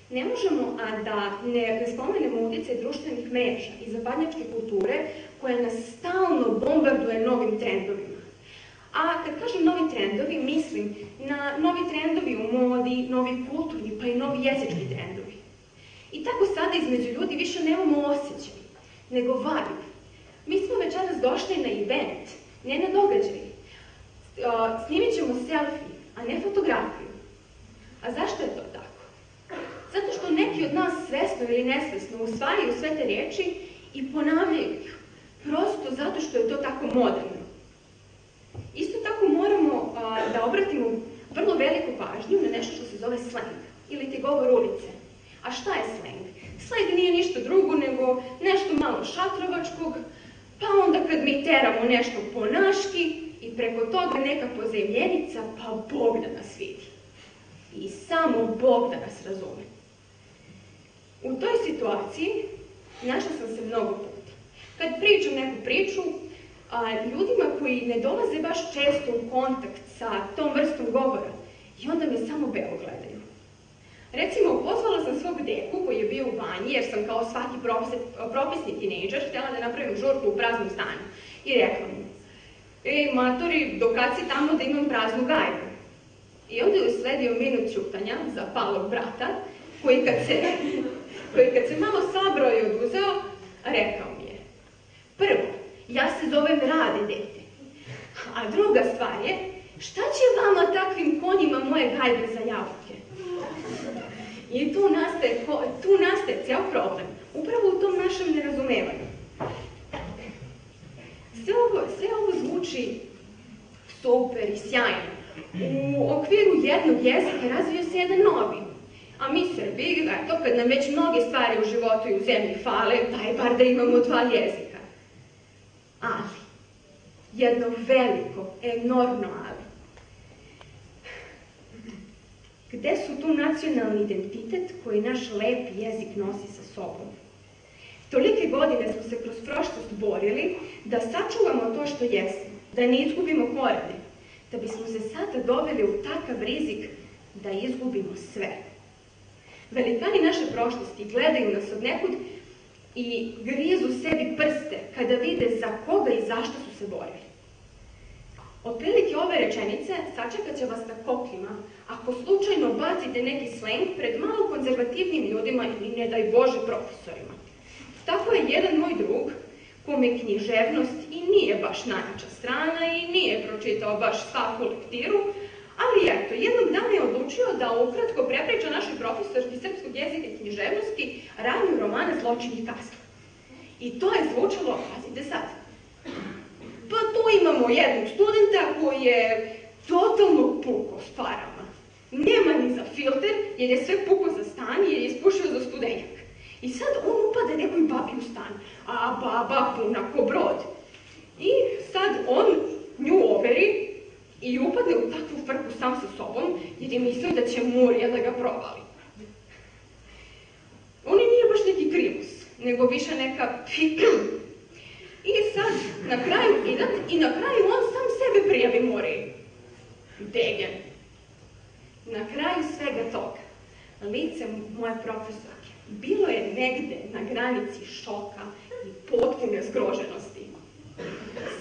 ne možemo a da ne, ne spomenemo udice društvenih mreža i zapadnjačke kulture koja nas stalno bombarduje novim trendovima. A kad kažem novi trendovi, mislim na novi trendovi u modi, novi kulturni, pa i novi jezički trendovi. I tako sada između ljudi više nemamo osjećaj, nego vibe. Mi smo večeras došli na event, ne na događaj. Snimit ćemo selfie, a ne fotografiju. A zašto je to tako? Zato što neki od nas svesno ili nesvesno usvajaju sve te riječi i ponavljaju ih. Prosto zato što je to tako moderno. Isto tako moramo da obratimo vrlo veliku pažnju na nešto što se zove slang ili ti govor ulice. A šta je slang? Slang nije ništa drugo nego nešto malo šatrovačkog, pa onda kad mi teramo nešto po naški i preko toga neka pozemljenica, pa Bog da nas vidi. I samo Bog da nas razume. U toj situaciji našla sam se mnogo puta. Kad pričam neku priču, a, ljudima koji ne dolaze baš često u kontakt sa tom vrstom govora i onda me samo belo gledaju. Recimo, pozvala sam svog deku koji je bio u banji, jer sam kao svaki propis, propisni tinejdžer htjela da napravim žurku u praznom stanju. I rekla mu, ej, matori, do kad si tamo da imam praznu gajbu? I onda je usledio minut čutanja za palog brata, koji kad se, koji kad se malo sabrao i oduzeo, rekao mi je, prvo, ja se zovem Rade, dete. A druga stvar je, šta će vama takvim konjima moje gajbe za jabuke? I tu nastaje, tu nastaje cijel problem. Upravo u tom našem nerazumevanju. Sve ovo, sve ovo zvuči super i sjajno. U okviru jednog jezika razvio se jedan novi. A mi Srbi, eto, kad nam već mnoge stvari u životu i u zemlji fale, daj bar da imamo dva jezika. Ali, jedno veliko, enormno ali. Gde su tu nacionalni identitet koji naš lep jezik nosi sa sobom? Tolike godine smo se kroz prošlost borili da sačuvamo to što jesmo, da ne izgubimo korene, da bismo se sada doveli u takav rizik da izgubimo sve. Velikani naše prošlosti gledaju nas od nekud i grizu sebi prste kada vide za koga i zašto su se borili. Otprilike ove rečenice sačekat će vas na kokljima ako slučajno bacite neki sleng pred malo konzervativnim ljudima ili ne daj Bože profesorima. Tako je jedan moj drug, kome književnost i nije baš najjača strana i nije pročitao baš svaku lektiru, ali eto, jednog dana je odlučio da ukratko prepriča našoj profesorki srpskog jezika i književnosti ranju romana Zločin i kaska. I to je zvučalo, pazite sad, pa tu imamo jednog studenta koji je totalno puko s parama. Nema ni za filter, jer je sve puko za stan, jer je ispušio za studenjak. I sad on upade nekoj babi u stan, a baba puna ko brod. I sad on nju overi i upadne u takvu frku sam sa sobom, jer je mislio da će Murija da ga provali. On nije baš neki krimus, nego više neka I sad, na kraju, i na, kraju on sam sebe prijavi Muriji. Degen. Na kraju svega toga, lice moje profesorke bilo je negde na granici šoka i potpune zgroženosti.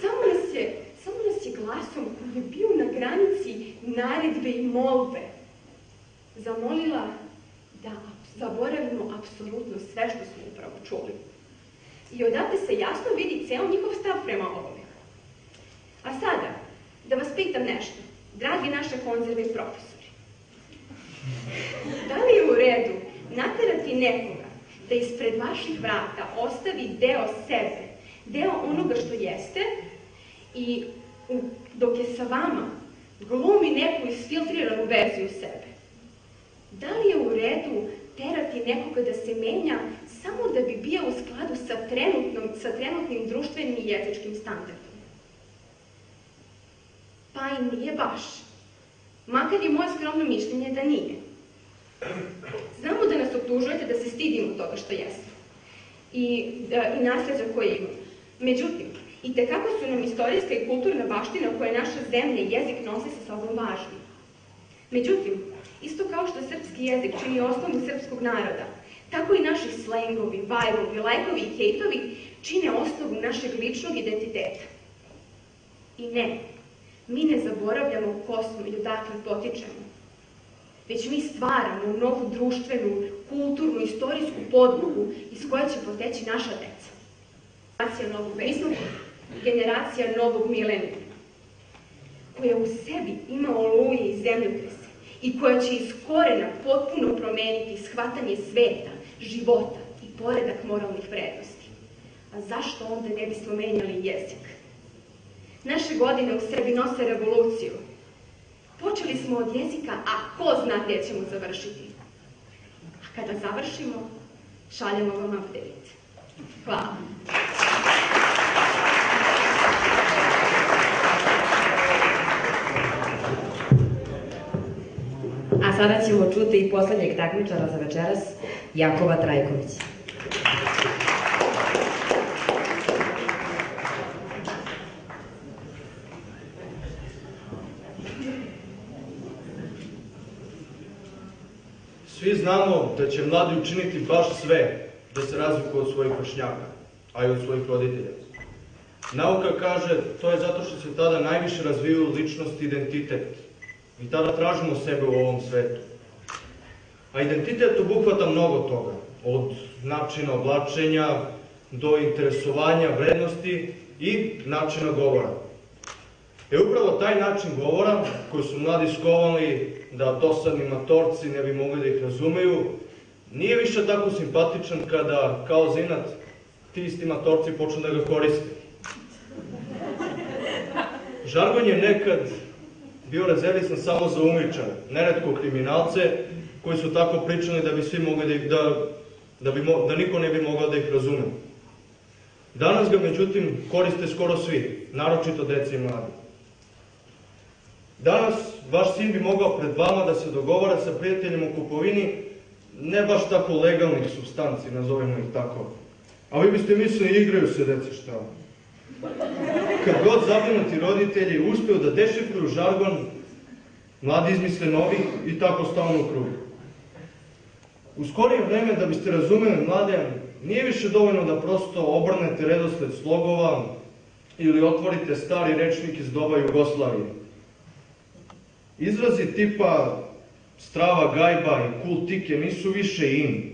Samo nas je, samo nas je glasom koji je bio na granici naredbe i molbe zamolila da zaboravimo apsolutno sve što smo upravo čuli. I odavde se jasno vidi ceo njihov stav prema ovome. A sada, da vas pitam nešto, dragi naše konzerve i profesori. Da li je u redu naterati nekoga da ispred vaših vrata ostavi deo sebe, deo onoga što jeste i dok je sa vama glumi neku isfiltriranu verziju sebe? Da li je u redu terati nekoga da se menja samo da bi bio u skladu sa, trenutnom, sa trenutnim društvenim i jezičkim standardom? Pa i nije baš. Makar je moje skromno mišljenje da nije. Znamo da nas optužujete da se stidimo toga što jesmo i, da, i nasljeđa koje imamo. Međutim, i tekako su nam istorijska i kulturna baština koje naša zemlja i jezik nose sa sobom važni. Međutim, isto kao što srpski jezik čini osnovu srpskog naroda, tako i naši slengovi, vajbovi, lajkovi i hejtovi čine osnovu našeg ličnog identiteta. I ne, mi ne zaboravljamo ko smo i odakle potičemo već mi stvaramo novu društvenu, kulturnu, istorijsku podlogu iz koje će poteći naša deca. Generacija novog vesnog, generacija novog milenija, koja u sebi ima oluje i zemljotrese i koja će iz korena potpuno promeniti shvatanje sveta, života i poredak moralnih vrednosti. A zašto onda ne bismo menjali jezik? Naše godine u sebi nose revoluciju, Počeli smo od jezika, a ko zna gdje ćemo završiti. A kada završimo, šaljemo vam update. Hvala. A sada ćemo čuti i poslednjeg takmičara za večeras, Jakova Trajkovića. Svi znamo da će mladi učiniti baš sve da se razliku od svojih vršnjaka, a i od svojih roditelja. Nauka kaže to je zato što se tada najviše razviju ličnost i identitet. I tada tražimo sebe u ovom svetu. A identitet obuhvata mnogo toga. Od načina oblačenja do interesovanja, vrednosti i načina govora. E upravo taj način govora, koji su mladi skovali da dosadni matorci ne bi mogli da ih razumeju, nije više tako simpatičan kada, kao zinat, ti isti matorci počnu da ga koriste. Žargon je nekad bio rezervisan samo za umičane, neretko kriminalce, koji su tako pričali da bi svi mogli da ih, da, da, bi, da niko ne bi mogao da ih razume. Danas ga, međutim, koriste skoro svi, naročito deci i mladi. Danas vaš sin bi mogao pred vama da se dogovara sa prijateljem u kupovini ne baš tako legalnih substanci, nazovemo ih tako. A vi biste mislili igraju se deca šta? Kad god zabrinuti roditelji uspeju da dešifruju žargon, mladi izmisle novi i tako stalno u krug. U skorije vreme, da biste razumeli mlade, nije više dovoljno da prosto obrnete redosled slogova ili otvorite stari rečnik iz doba Jugoslavije. Izrazi tipa strava gajba i cool tike nisu više in.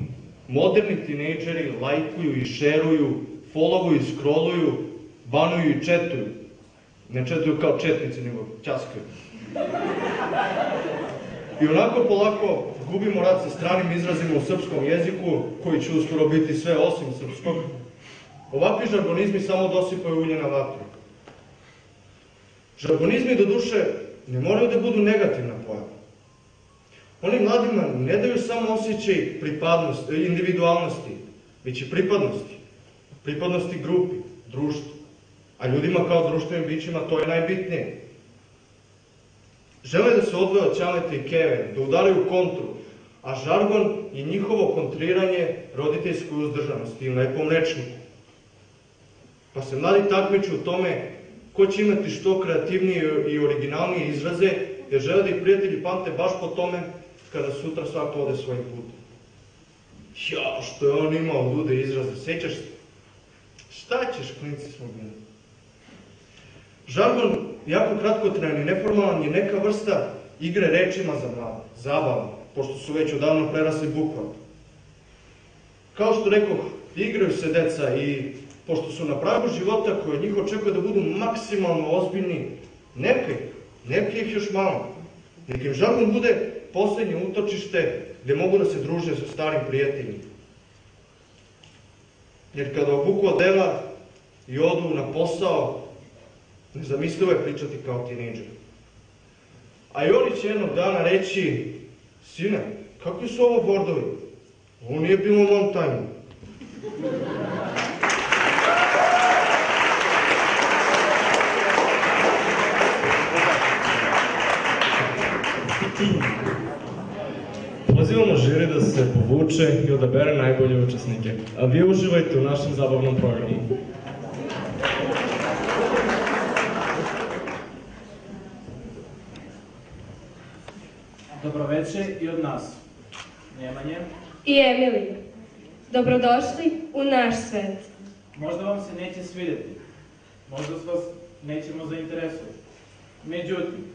Moderni tinejdžeri lajkuju i šeruju, folovuju i scrolluju, banuju i četuju. Ne četuju kao četnici, nego ćaskaju. I onako polako gubimo rad sa stranim izrazima u srpskom jeziku, koji će uskoro biti sve osim srpskog. Ovakvi žargonizmi samo dosipaju ulje na vatru. Žargonizmi, do duše, ne moraju da budu negativna pojava. Oni mladima ne daju samo osjećaj pripadnosti, individualnosti, već i pripadnosti. Pripadnosti grupi, društvu. A ljudima kao društvenim bićima to je najbitnije. Žele da se odvoje od ćalete i keve, da udaraju kontru, a žargon je njihovo kontriranje roditeljskoj uzdržanosti i lepom rečniku. Pa se mladi takmiču u tome ko će imati što kreativnije i originalnije izraze, jer žele da ih prijatelji pamte baš po tome kada sutra svako ode svojim putem. Ja, što je on imao lude izraze, sećaš se? Šta ćeš, klinci smo bili? Žargon, jako kratkotrajan i neformalan, je neka vrsta igre rečima za mlade, zabavno, pošto su već odavno prerasli bukvalno. Kao što rekoh, igraju se deca i pošto su na pragu života koje njih očekuje da budu maksimalno ozbiljni, neka ih, neka ih još malo. Neka im bude poslednje utočište gde mogu da se druže sa starim prijateljima. Jer kada obuku odela i odu na posao, nezamislivo je pričati kao tinejdžer. A i oni će jednog dana reći, sine, kakvi su ovo bordovi? Ovo nije bilo u mom tajmu. Pozivamo žiri da se povuče i odabere najbolje učesnike. A vi uživajte u našem zabavnom programu. Dobroveče i od nas. Nemanje, I Emilija. Dobrodošli u naš svet. možda vam se neće svideti, možda vas nećemo zainteresovati. Međutim,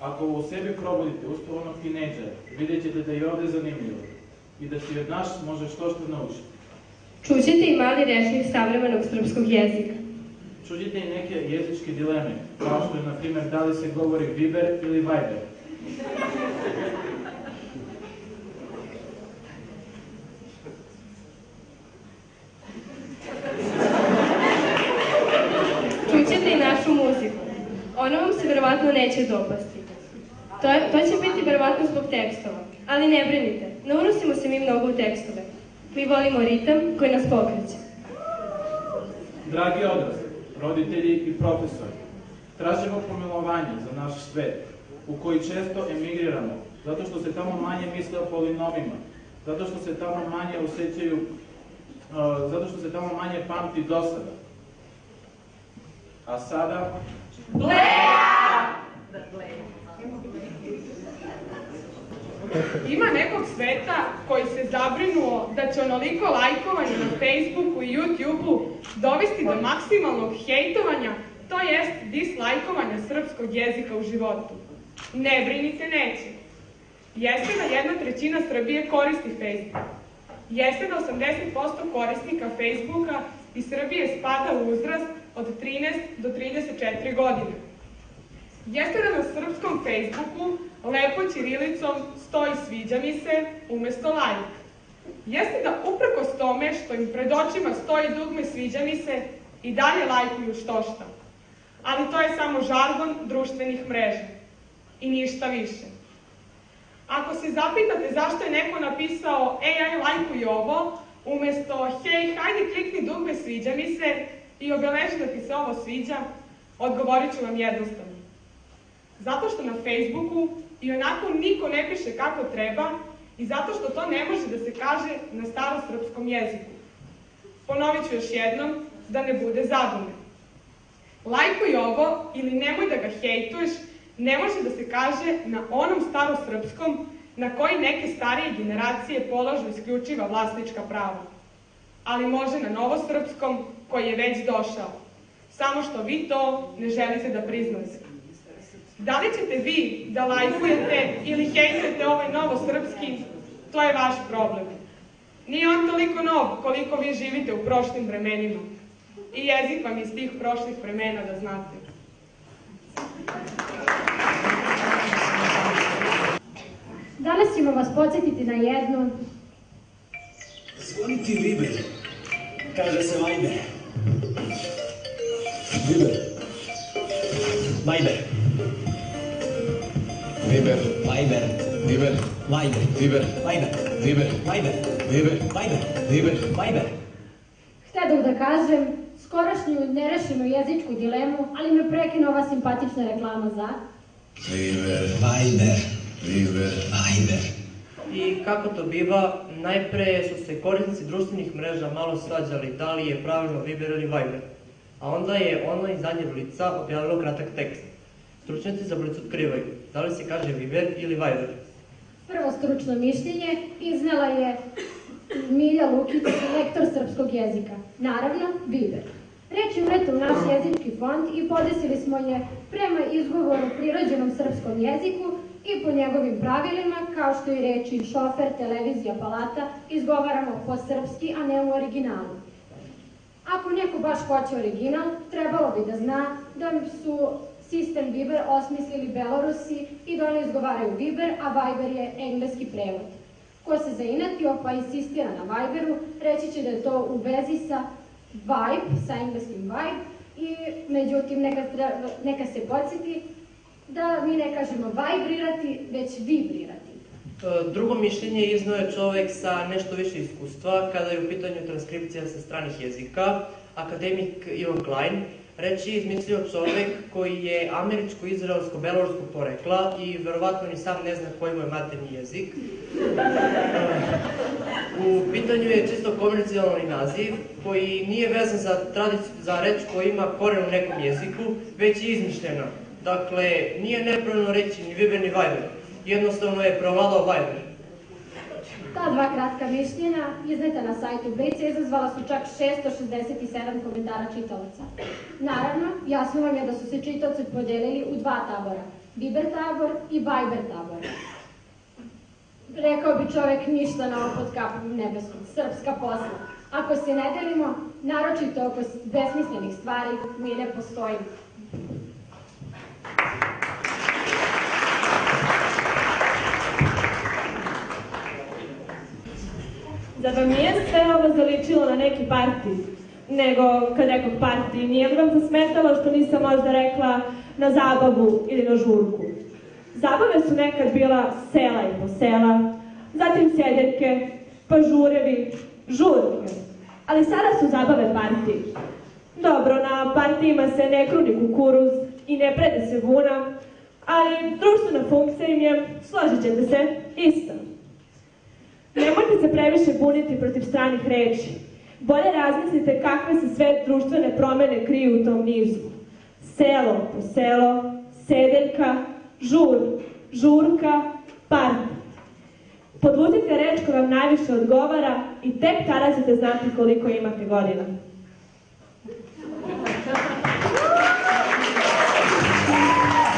ako u sebi probudite uspovanog tineđera, vidjet ćete da je ovde zanimljivo i da se od nas može što što naučiti. Čućete i mali rečnik savremenog srpskog jezika. Čuđite i neke jezičke dileme, kao što je, na primjer, da li se govori Viber ili Viber. Čućete i našu muziku. Ona vam se verovatno neće dopasti. To, je, to će biti verovatno zbog tekstova. Ali ne brinite, ne unosimo se mi mnogo u tekstove. Mi volimo ritam koji nas pokreće. Dragi odrasli, roditelji i profesori, tražimo pomilovanje za naš svet, u koji često emigriramo, zato što se tamo manje misle o polinomima, zato što se tamo manje osjećaju, uh, zato što se tamo manje pamti dosada. A sada... Ima nekog sveta koji se zabrinuo da će onoliko lajkovanja na Facebooku i YouTubeu dovesti do maksimalnog hejtovanja, to jest dislajkovanja srpskog jezika u životu. Ne brinite, neće. Jeste da jedna trećina Srbije koristi Facebook. Jeste da 80% korisnika Facebooka iz Srbije spada u uzrast od 13 do 34 godine. Jeste da na srpskom Facebooku lepo ćirilicom stoji sviđa mi se umesto like. Jeste da uprkos tome što im pred očima stoji dugme sviđa mi se i dalje lajkuju što šta. Ali to je samo žargon društvenih mreža. I ništa više. Ako se zapitate zašto je neko napisao ej, aj, lajkuj ovo, umesto hej, hajde klikni dugme sviđa mi se i obeleži da ti se ovo sviđa, odgovorit ću vam jednostavno. Zato što na Facebooku i onako niko ne piše kako treba i zato što to ne može da se kaže na starosrpskom jeziku. Ponovit ću još jednom da ne bude zabune. Lajkuj ovo ili nemoj da ga hejtuješ, ne može da se kaže na onom starosrpskom na koji neke starije generacije polažu isključiva vlasnička prava. Ali može na novosrpskom koji je već došao. Samo što vi to ne želite da priznate. Da li ćete vi da lajkujete ili hejtujete ovaj novosrpski, to je vaš problem. Nije on toliko nov koliko vi živite u prošlim vremenima. I jezik vam iz tih prošlih vremena da znate. Danas ćemo vas podsjetiti na jednu... Zvoni ti Viber, kaže se Viber. Viber. Viber. Viber. Viber. Viber. Viber. Viber. Viber. Viber. Viber. Viber. Viber. Viber. Viber. Htedoh da kažem skorašnju nerešenu jezičku dilemu, ali me prekine ova simpatična reklama za... Viber. Viber. Viber. Viber. I kako to biva, najpre su se korisnici društvenih mreža malo svađali da li je pravilno Viber ili Viber. A onda je online zadnje Blica objavilo kratak tekst. Stručnjaci za Blic otkrivaju da li se kaže Viber ili Viber. Prvo stručno mišljenje iznela je Milja Lukić, lektor srpskog jezika. Naravno, Viber. Reč je uneta u naš jezički fond i podesili smo je prema izgovoru prirođenom srpskom jeziku i po njegovim pravilima, kao što i reči šofer, televizija, palata, izgovaramo po srpski, a ne u originalu. Ako neko baš hoće original, trebalo bi da zna da su sistem Viber osmislili Belorusi i da oni izgovaraju Viber, a Viber je engleski prevod. Ko se zainatio pa insistira na Viberu, reći će da je to u vezi sa Vibe, sa engleskim Vibe, i međutim neka, neka se podsjeti da mi ne kažemo vibrirati, već vibrirati. E, Drugo mišljenje iznao je čovek sa nešto više iskustva kada je u pitanju transkripcija sa stranih jezika, akademik Ivan Klein. Reč je izmislio čovek koji je američko-izraelsko-beloruskog porekla i verovatno ni sam ne zna koji mu je materni jezik. U pitanju je čisto komercijalni naziv koji nije vezan za, tradic- za reč koja ima koren u nekom jeziku, već je izmišljena. Dakle, nije nepravilno reći ni Viber ni Viber. Jednostavno je provladao Viber. Ta dva kratka mišljenja, izneta na sajtu Blica, izazvala su čak 667 komentara čitalaca. Naravno, jasno vam je da su se čitaoci podelili u dva tabora, Viber tabor i Viber tabor. Rekao bi čovek ništa novo pod kapom nebeskom, srpska posla. Ako se ne delimo, naročito oko besmislenih stvari, mi ne postojimo. Zar vam nije sve ovo zaličilo na neki partij? Nego, kad rekao partij, nije vam zasmetalo što nisam možda rekla na zabavu ili na žurku? Zabave su nekad bila sela i po sela, zatim sjedeljke, pa žurevi, žurke. Ali sada su zabave partij. Dobro, na partijima se ne kruni kukuruz i ne prede se vuna, ali društvena funkcija im je, složit ćete se, ista. Nemojte se previše buniti protiv stranih reči. Bolje razmislite kakve se sve društvene promene kriju u tom nizu. Selo po selo, sedeljka, žur, žurka, park. Podvucite reč koja vam najviše odgovara i tek tada ćete znati koliko imate godina. Malo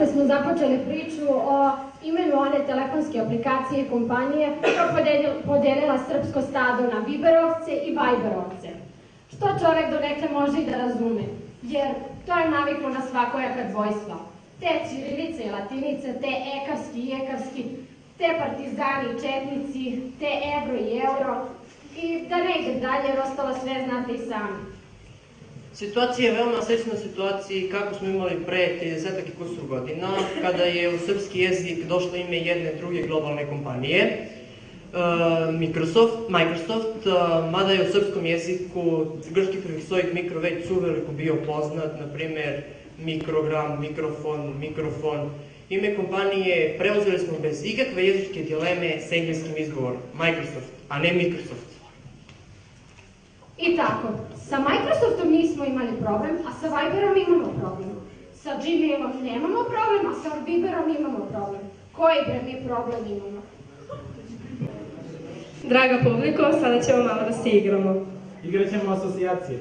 pre smo započeli priču o imenu one telefonske aplikacije i kompanije koja podelila, srpsko stado na Viberovce i Viberovce. Što čovek do nekle može i da razume, jer to je naviklo na svakojaka dvojstva. Te cirilice i latinice, te ekavski i ekavski, te partizani i četnici, te evro i euro, i da ne ide dalje, jer ostalo sve znate i sami. Situacija je veoma slična situaciji kako smo imali pre 30 i kusur godina, kada je u srpski jezik došlo ime jedne druge globalne kompanije, e, Microsoft, Microsoft, e, mada je u srpskom jeziku grčki prefiksojik mikro već uveliko bio poznat, na primer mikrogram, mikrofon, mikrofon Ime kompanije preuzeli smo bez ikakve jezičke dileme s engleskim izgovorom. Microsoft, a ne Microsoft. I tako, sa Microsoftom nismo imali problem, a sa Viberom imamo problem. Sa Gmailom nemamo problem, a sa Viberom imamo problem. Koji bre mi problem imamo? Draga publiko, sada ćemo malo da se igramo. Igrat ćemo asocijacije.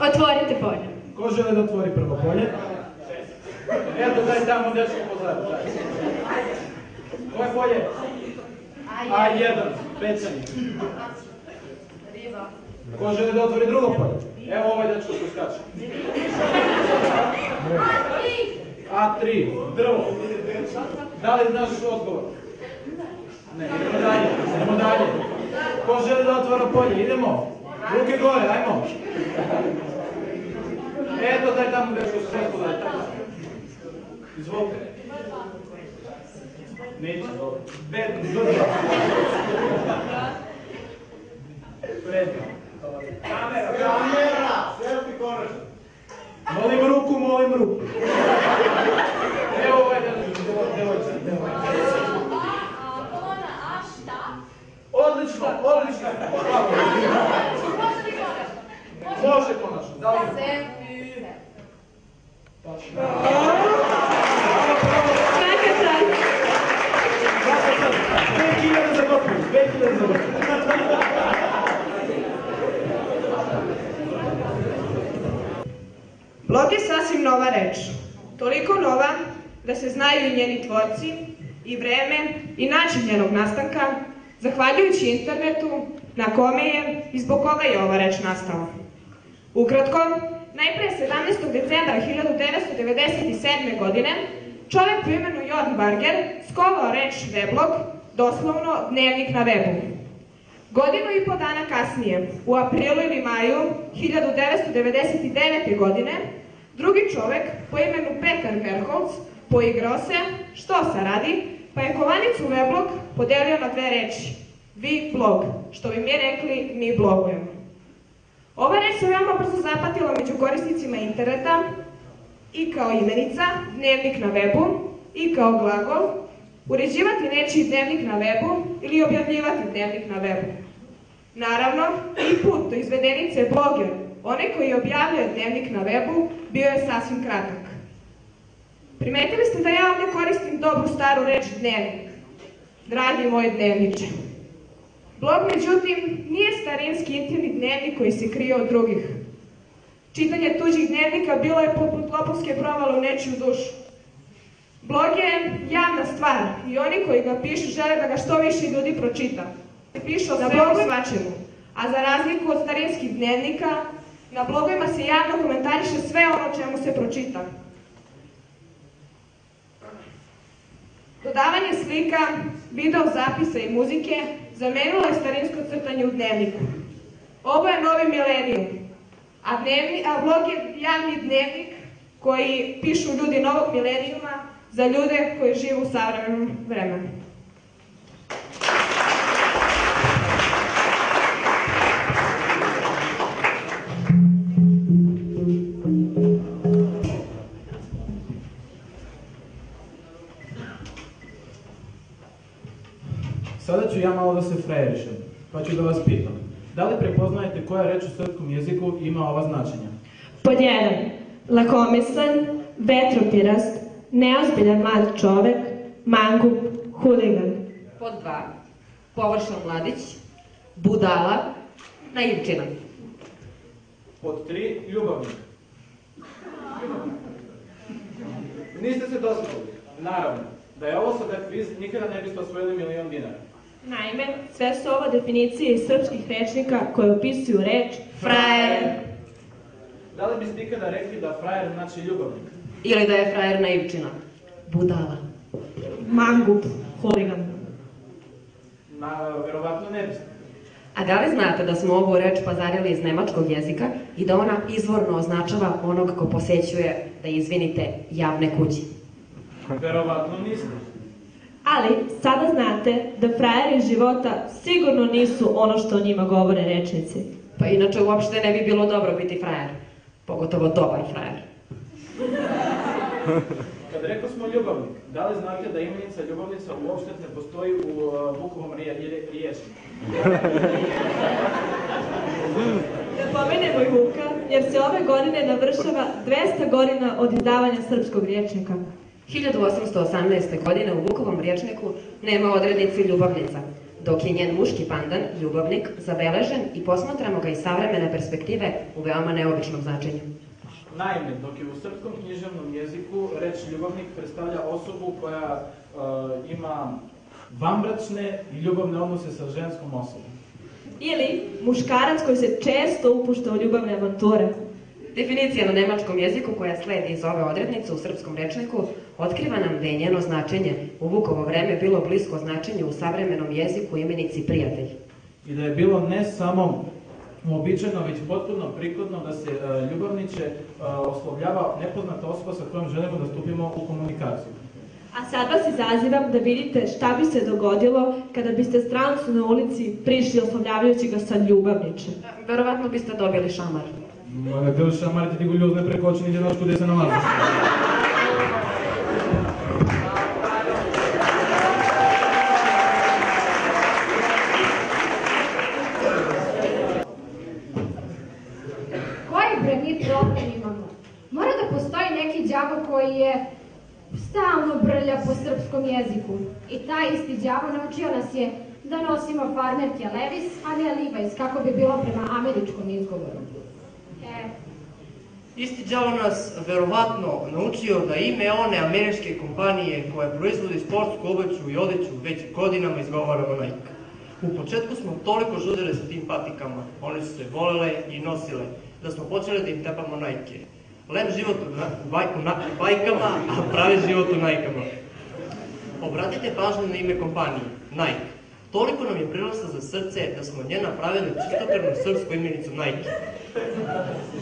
Otvorite želi da otvori prvo polje? Eto, daj tamo dečko pozadu. daj. Koje polje? A1, pecanje. Ko želi da otvori drugo polje? Evo ovaj dečko što skače. A3, drvo. Da li znaš odgovor? Ne, idemo dalje, idemo dalje. Ko želi da otvara polje? Idemo. Ruke gore, ajmo. Eto, daj tamo dečko što sve podaj. Izvolite. Neće, dobro. Bed, drva. Predno. Kamera, kamera! Selfie konačno. Molim ruku, molim ruku. Evo ovaj devojčica. Odlično, odlično. Bravo. Može konačno. Da li? Svaka čast. Svaka čast. 5000 za gospođu, 5000 za gospođu. Blog je sasvim nova reč. Toliko nova da se znaju i njeni tvorci, i vreme, i način njenog nastanka, zahvaljujući internetu na kome je i zbog koga je ova reč nastala. Ukratko, najpre 17. decembra 1997. godine čovek po imenu Jorn Barger skovao reč weblog, doslovno dnevnik na webu. Godinu i po dana kasnije, u aprilu ili maju 1999. godine, drugi čovek po imenu Petar Verholz poigrao se, što se radi, pa je kovanicu weblog podelio na dve reči. Vi blog, što bi mi rekli mi blogujemo. Ova reč se veoma brzo zapatila među korisnicima interneta i kao imenica, dnevnik na webu, i kao glagol, uređivati nečiji dnevnik na webu ili objavljivati dnevnik na webu. Naravno, i put do izvedenice bloger, one koji objavljuje dnevnik na webu, bio je sasvim kratak. Primetili ste da ja ovdje koristim dobru staru reč dnevnik. Dragi moj dnevniče. Blog, međutim, nije starinski intimni dnevnik koji se krije od drugih. Čitanje tuđih dnevnika bilo je poput lopovske provale u nečiju dušu. Blog je javna stvar i oni koji ga pišu žele da ga što više ljudi pročita. Pišu o svemu svačemu, a za razliku od starinskih dnevnika, na blogovima se javno komentariše sve ono čemu se pročita. Dodavanje slika, video zapisa i muzike zamenilo je starinsko crtanje u dnevniku. Ovo je novi milenijum, a, dnevni, a blog je javni dnevnik koji pišu ljudi novog milenijuma za ljude koji žive u savremenom vremenu. Ću ja malo da se frajerišem, pa ću da vas pitam. Da li prepoznajete koja reč u srpskom jeziku ima ova značenja? Pod jedan, lakomisan, vetropirast, neozbiljan mlad čovek, mangup, huligan. Pod dva, površan mladić, budala, naivčina. Pod tri, ljubavnik. Niste se dosjetili? Naravno. Da je ovo sada kviz, nikada ne biste osvojili milion dinara. Naime, sve su ovo definicije iz srpskih rečnika koje opisuju reč frajer. Da li biste ikada rekli da frajer znači ljubavnik? Ili da je frajer naivčina. Budala. Mangup, huligan. Na, verovatno ne biste. A da li znate da smo ovu reč pazarili iz nemačkog jezika i da ona izvorno označava onog ko posećuje, da izvinite, javne kući? Verovatno niste. Ali sada znate da frajeri života sigurno nisu ono što o njima govore rečnici. Pa inače uopšte ne bi bilo dobro biti frajer. Pogotovo dobar frajer. Kad rekao smo ljubavnik, da li znate da imenica ljubavnica uopšte ne postoji u uh, Vukovom rije, rije, riječniku? Da pomenemo i Vuka, jer se ove godine navršava 200 godina od izdavanja srpskog riječnika. 1818. godine u Vukovom riječniku nema odrednici ljubavnica, dok je njen muški pandan, ljubavnik, zabeležen i posmatramo ga iz savremene perspektive u veoma neobičnom značenju. Naime, dok je u srpskom književnom jeziku reč ljubavnik predstavlja osobu koja uh, ima vanbračne i ljubavne odnose sa ženskom osobom. Ili muškarac koji se često upušta u ljubavne avanture. Definicija na nemačkom jeziku koja sledi iz ove odrednice u srpskom rečniku otkriva nam da je njeno značenje u Vukovo vreme bilo blisko značenju u savremenom jeziku imenici prijatelj. I da je bilo ne samo uobičajeno, već potpuno prikladno da se uh, ljubavniče uh, oslovljava nepoznata osoba sa kojom želimo da stupimo u komunikaciju. A sad vas izazivam da vidite šta bi se dogodilo kada biste strancu na ulici prišli oslovljavajući ga sa ljubavniče. Verovatno biste dobili šamar. Ma ne deo šamariti ti go ljudne preko oči, niđe noć kude se nalazi. Koji bre mi problem imamo? Mora da postoji neki đavo koji je stalno brlja po srpskom jeziku. I taj isti đavo naučio nas je da nosimo farmerke Levis, a ne Levi's, kako bi bilo prema američkom izgovoru. E, Isti đavo nas verovatno naučio da ime one američke kompanije koja proizvodi sportsku obuću i odeću već godinama izgovaramo Nike. U početku smo toliko žudili sa tim patikama, one su se volele i nosile, da smo počeli da im tepamo Nike. Lep život na, baj, na, bajkama, a pravi život u Najkama. Obratite pažnju na ime kompanije, Nike. Toliko nam je prirasla za srce da smo nje napravili čistokrvnu srpsku imenicu Nike.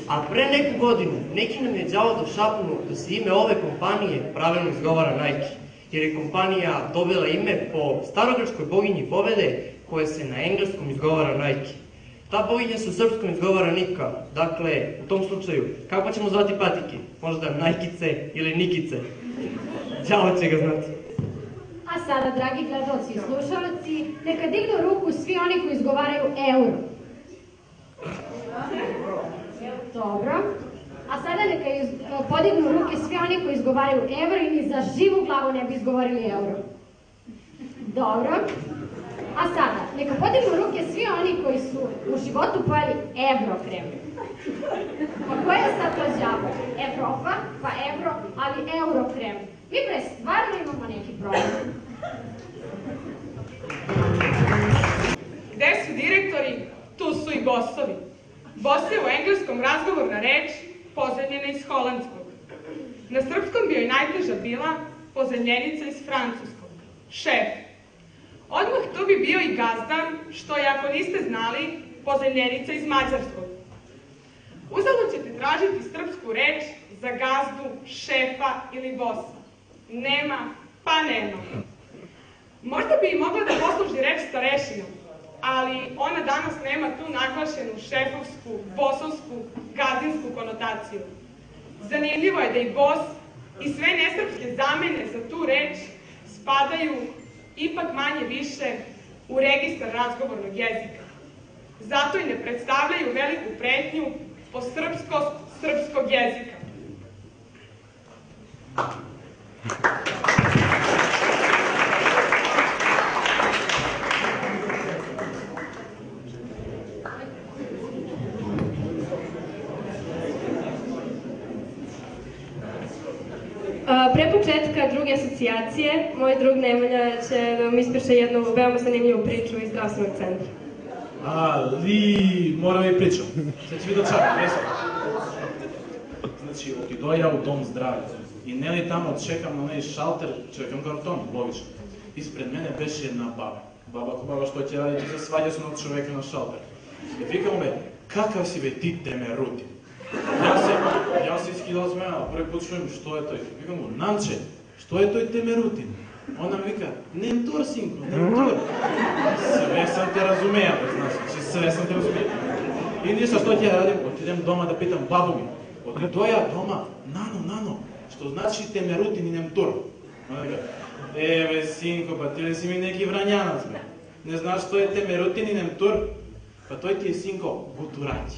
A pre neku godinu neki nam je đavo do šapnu da se ime ove kompanije pravilno izgovara Nike, jer je kompanija dobila ime po starogrečkoj boginji pobede koja se na engleskom izgovara Nike. Ta boginja se srpskom izgovara Nika, dakle, u tom slučaju, kako ćemo zvati patike? Možda Najkice ili Nikice? Đavo će ga znati. a sada, dragi gledalci i slušalci, neka dignu ruku svi oni koji izgovaraju euro. Dobro. A sada neka podignu ruke svi oni koji izgovaraju euro i ni za živu glavu ne bi izgovorili euro. Dobro. A sada, neka podignu ruke svi oni koji su u životu pojeli evro krem. Pa koja je sad to đavo? Evropa, pa evro, ali euro krem. Mi bre stvarno imamo neki problem. Gde su direktori, tu su i bosovi. Bos je u engleskom razgovorna reč pozemljena iz holandskog. Na srpskom bi joj najteža bila pozemljenica iz francuskog. Šef. Odmah tu bi bio i gazda, što je, ako niste znali, pozemljenica iz mađarskog. Uzalud ćete tražiti srpsku reč za gazdu, šefa ili bosa. Nema, pa nema. Možda bi i mogla da posluži reč starešina, ali ona danas nema tu naglašenu šefovsku, bosovsku, gazdinsku konotaciju. Zanimljivo je da i bos i sve nesrpske zamene za tu reč spadaju ipak manje više u registar razgovornog jezika. Zato i ne predstavljaju veliku pretnju po srpskost srpskog jezika. A, Pre početka druge asocijacije, moj drug Nemanja će da vam ispiše jednu veoma zanimljivu priču iz zdravstvenog centra. Ali, moram i pričam. Sad će vi dočekati, jesam. Znači, otido ja u dom zdravlja. I ne li tamo čekam na onaj šalter, čekam karton, logično. Ispred mene beše jedna baba. Baba ko baba što će raditi za svađa su na čoveka na šalter. I vikao me, kakav si be ti teme Јас се, јас се скидал смена, прв пат шуем, што е тој? Викам го, Нанче, што е тој темерутин? Она ми вика, ментор, синко, ментор. Све сам те разумеја, бе, знаеш, че све сам те разумеја. И ништо, што ќе радим? Отидем дома да питам бабу ми. Отидоја дома, нано, нано, што значи темерутин и немтор. Еве, синко, па ти ли си ми неки врањанац, бе? Не знаш што е темерутин и немтор? Pa to ti je sinko guturać.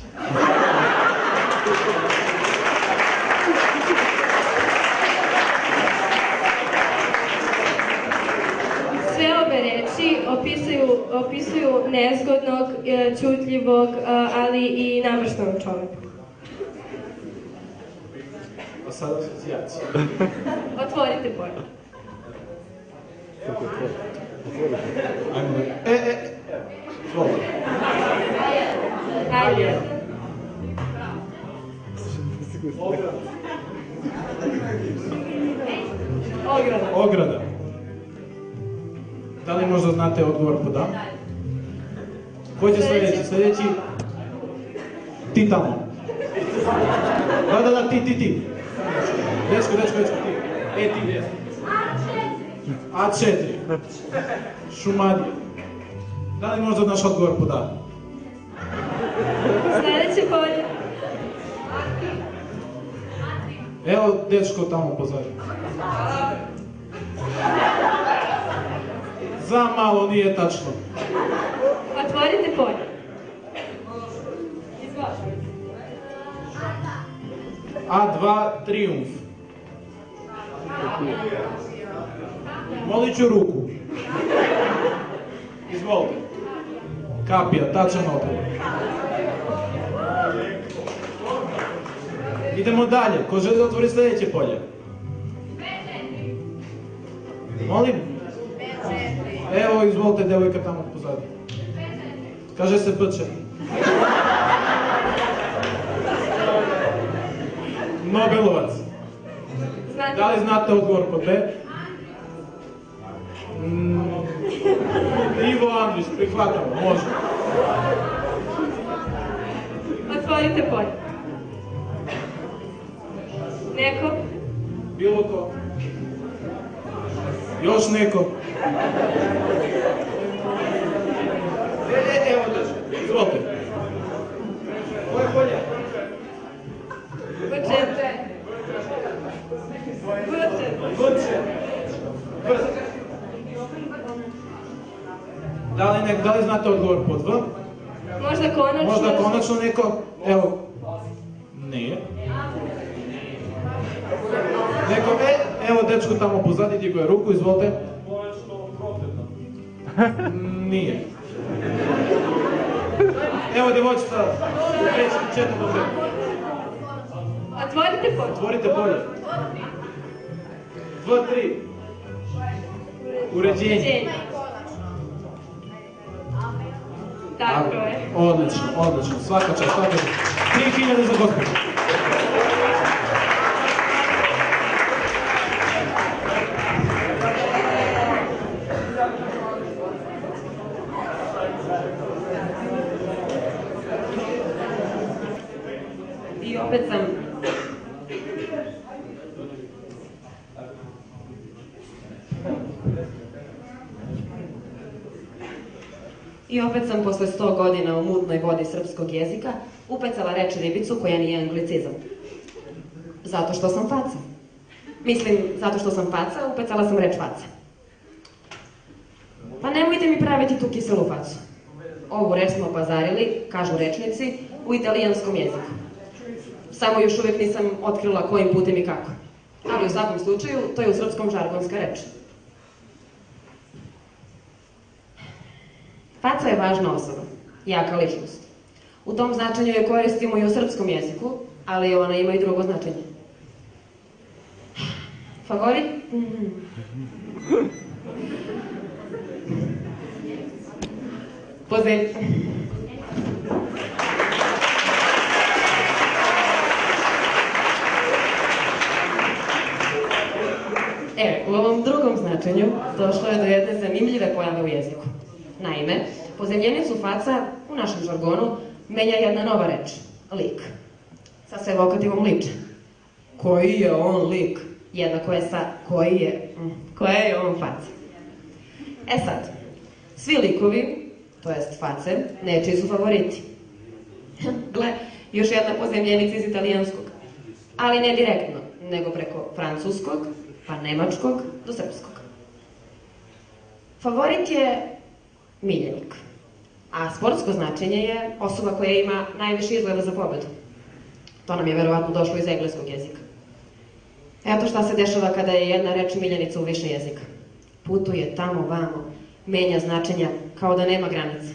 Sve ove reči opisuju, opisuju nezgodnog, e, čutljivog, e, ali i namrštenog čoveka. A sad asocijacija. Otvorite polje. Ajmo, e, e, slobodno. Ajde. Ograda. Ograda. Da li možda znate odgovor po da? Ko će sljedeći? Sljedeći? Ti tamo. Da, da, da, ti, ti, ti. Dečko, dečko, dečko, ti. E, ti. A4. Šumadija. Da li možda naš odgovor po da? Sljedeće polje. Evo, dečko tamo pozadnje. Za malo nije tačno. Otvorite polje. A2 Triumf. Molit ću ruku. Izvolite. Kapija, tačan odgovor. Idemo dalje. Ko želi da otvori sljedeće polje? Molim? Evo, izvolite, devojka tamo pozadnje. Kaže se P4. Nobelovac. Da li znate odgovor pod B? Mm, Ivo Andrić, prihvatamo, može. Otvorite polje. Neko? Bilo ko? Još neko? E, e, evo dođe, izvolite. Da li, nek, da li znate odgovor pod V? Možda konačno. Možda konačno neko? Evo. Nije. Neko, e, evo dečko tamo pozadi, digo je ruku, izvolite. Nije. Evo djevojčica, u trećem, četvrtom redu. Otvorite polje. Otvorite polje. Dva, tri. Uređenje. Tako je. Odlično, odlično. Svaka čast, svaka čast. 3000 za gospođu. Opet sam posle 100 godina u mutnoj vodi srpskog jezika upecala reč ribicu koja nije anglicizam. Zato što sam faca. Mislim, zato što sam faca, upecala sam reč faca. Pa nemojte mi praviti tu kiselu facu. Ovu reč smo pazarili, kažu rečnici, u italijanskom jeziku. Samo još uvijek nisam otkrila kojim putem i kako. Ali u svakom slučaju, to je u srpskom žargonska reč. Faca je važna osoba, jaka ličnost. U tom značenju je koristimo i u srpskom jeziku, ali ona ima i drugo značenje. Favorit? Pozdrav. E, u ovom drugom značenju došlo je do jedne zanimljive pojave u jeziku. Naime, pozemljenicu faca u našem žargonu menja jedna nova reč, lik. Sa sve vokativom liče. Koji je on lik? Jednako je sa koji je, mm, koja je on faca. E sad, svi likovi, to jest face, nečiji su favoriti. Gle, još jedna pozemljenica iz italijanskog. Ali ne direktno, nego preko francuskog, pa nemačkog do srpskog. Favorit je miljenik, a sportsko značenje je osoba koja ima najviše izgleda za pobedu. To nam je verovatno došlo iz engleskog jezika. Eto šta se dešava kada je jedna reč miljenica u više jezika. Putuje tamo, vamo, menja značenja kao da nema granice.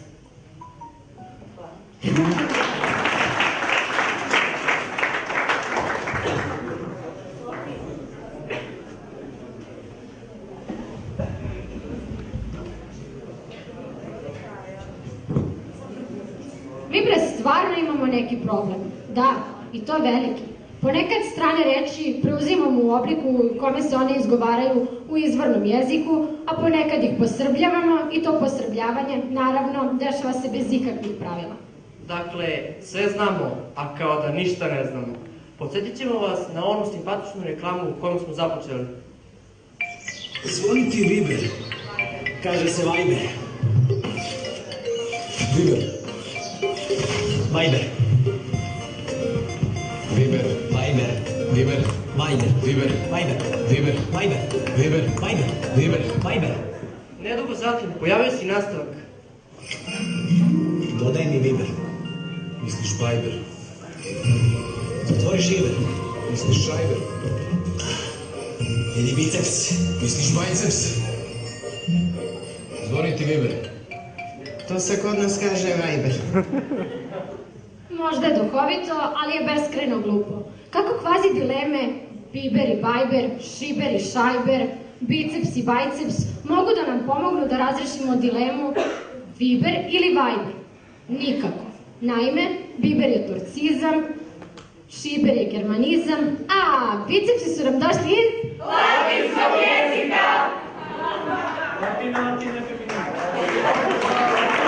Mi bre stvarno imamo neki problem. Da, i to veliki. Ponekad strane reči preuzimamo u obliku u kome se one izgovaraju u izvornom jeziku, a ponekad ih posrbljavamo i to posrbljavanje, naravno, dešava se bez ikakvih pravila. Dakle, sve znamo, a kao da ništa ne znamo. Podsjetit ćemo vas na onu simpatičnu reklamu u kojom smo započeli. Zvoni ti Viber. Kaže se Viber. Viber. Viber. Viber. Viber. Viber. Viber. Viber. Viber. Viber. Viber. Viber. Viber. Viber. Viber. Nedugo zatim pojavio se i nastavak. Dodaj mi Viber. Misliš Viber. Zatvori živer. Misliš šajber. Jedi biceps. Misliš biceps. Zvoni ti Viber. To se kod nas kaže Viber. Možda je duhovito, ali je beskreno glupo. Kako kvazi dileme Biber i Viber, Šiber i Šajber, biceps i bajceps mogu da nam pomognu da razrešimo dilemu Viber ili Viber? Nikako. Naime, Biber je turcizam, Šiber je germanizam, a bicepsi su nam došli iz... Latinskog jezika! Latina, latina, Tu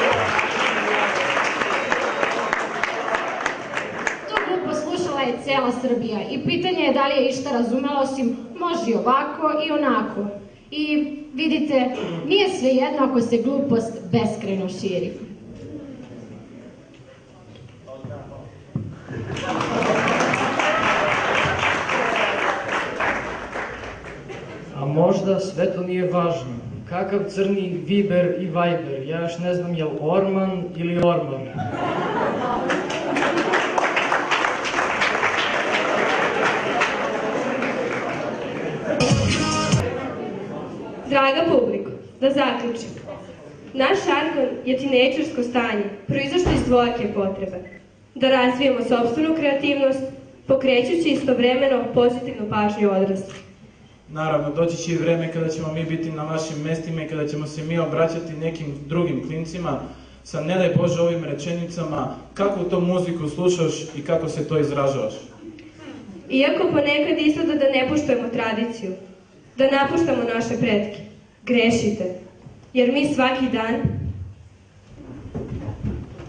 je cela Srbija i pitanje je da li je išta razumela osim može ovako i onako. I vidite, nije sve jedno ako se glupost beskreno širi. A možda sve to nije važno. Kakav crni Viber i Viber? Ja još ne znam je li Orman ili Orman. Draga publiko, da zaključim. Naš žargon je tinejdžersko stanje, proizašlo iz dvojake potrebe. Da razvijemo sopstvenu kreativnost, pokrećući istovremeno pozitivnu pažnju odraslih. Naravno, doći će i vreme kada ćemo mi biti na vašim mestima i kada ćemo se mi obraćati nekim drugim klincima sa ne daj Bože ovim rečenicama kako to muziku slušaš i kako se to izražavaš. Iako ponekad izgleda da ne poštujemo tradiciju, da napuštamo naše pretke, grešite, jer mi svaki dan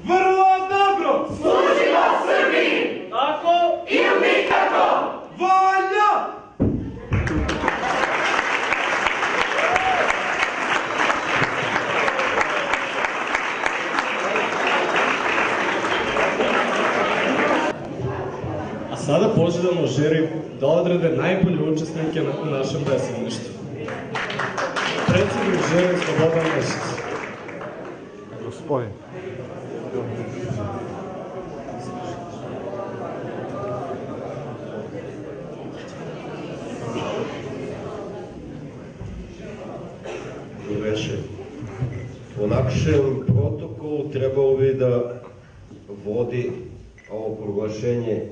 Vrlo dobro! Služimo Srbiji! Tako? Ili nikako! Valja! Sada pozivam žiri da odrede najbolje učesnike na- našem besedništvu. Predsjednik žiri Slobodan Nešić. Gospodin. Večer. Po našem protokolu trebalo bi da vodi ovo proglašenje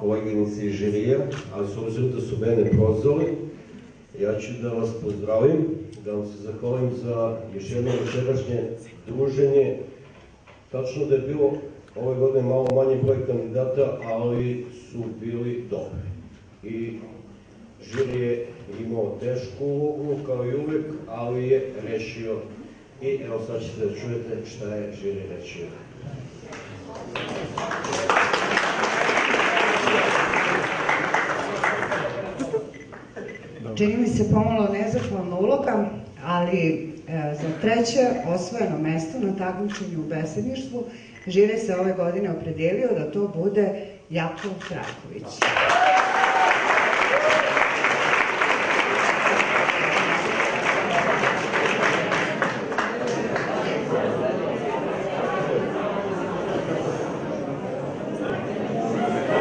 koleginice iz žirija, ali s obzirom da su mene prozvali, ja ću da vas pozdravim, da vam se zahvalim za još jedno večerašnje druženje. Tačno da je bilo ove godine malo manji broj kandidata, ali su bili dobri. I žiri je imao tešku ulogu, kao i uvek, ali je rešio. I evo sad ćete da čujete šta je žiri rešio. Čini mi se pomalo nezahvalna uloga, ali e, za treće osvojeno mesto na takmičenju u besedništvu Žive se ove godine opredelio da to bude Jakov Trajković.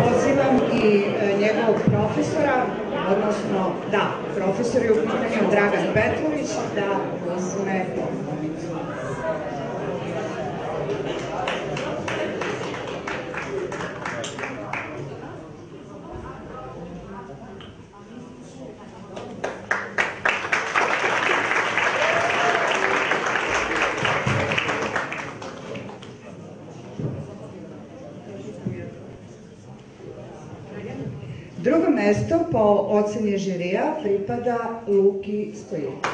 Pozivam i e, njegovog profesora, odnosno, da, profesor je u pitanju Dragan Petrović, da uzme pohvalnicu. Drugo mesto po oceni žirija pripada Luki Stojinović.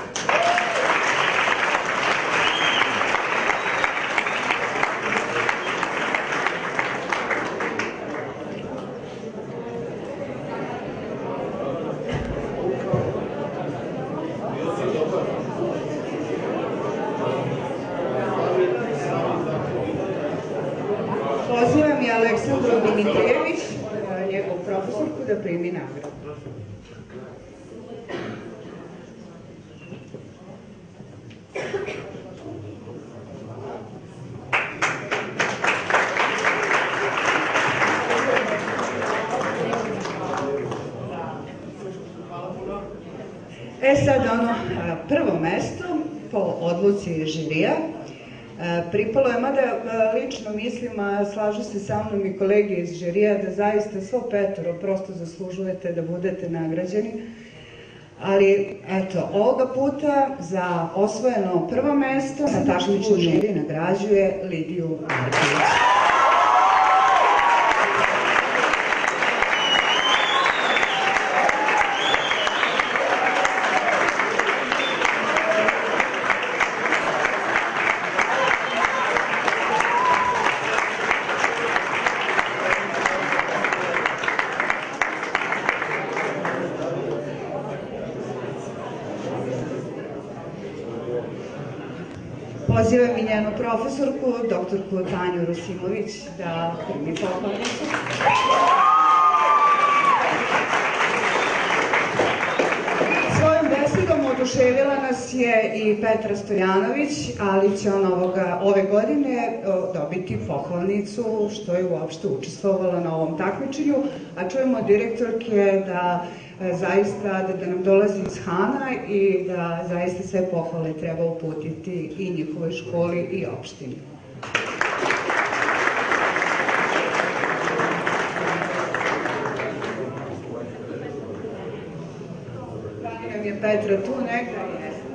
Pozivam i Aleksandru Dimitrijević, e, njegovu profesorku, da primi nagradu. E sad ono, a, prvo mesto po odluci žirija e, pripalo je, mada e, lično mislim, a slažu se sa mnom i kolege iz žirija, da zaista svo petoro prosto zaslužujete da budete nagrađeni. Ali, eto, ovoga puta za osvojeno prvo mesto na takmičenju žiri nagrađuje Lidiju Marković. Pozivam i njenu profesorku, doktorku Tanju Rusimović, da primi pohvalnicu. Svojom besedom oduševila nas je i Petra Stojanović, ali će ona ovoga, ove godine dobiti pohvalnicu što je uopšte učestvovala na ovom takmičenju, a čujemo direktorke da zaista da, da nam dolazi iz Hana i da zaista sve pohvale treba uputiti i njihovoj školi i opštini. Da li je Petra tu negde? Jeste.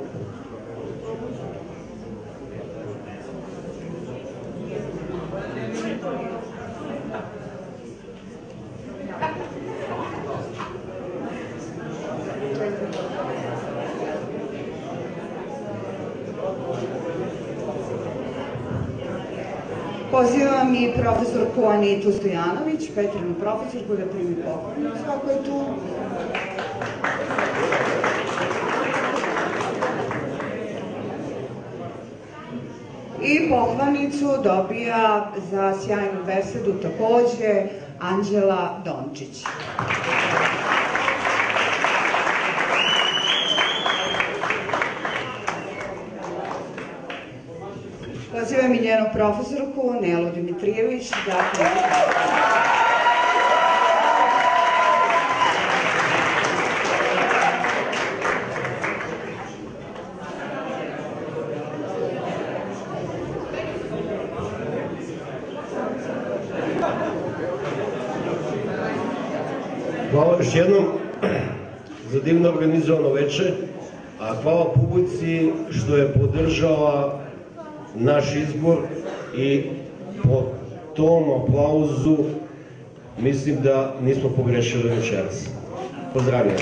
Pozivam i profesorku Anitu Stojanović, Petrinu profesorku, da primi pohvalnicu ako je tu. I pohvalnicu dobija za sjajnu besedu takođe Anđela Dončić. Pozivam njenu profesorku Nelu Dimitrijević da primi Hvala još jednom za divno organizovano veče, a hvala publici što je podržala naš izbor i po tom aplauzu mislim da nismo pogrešili večeras. Pozdravljam.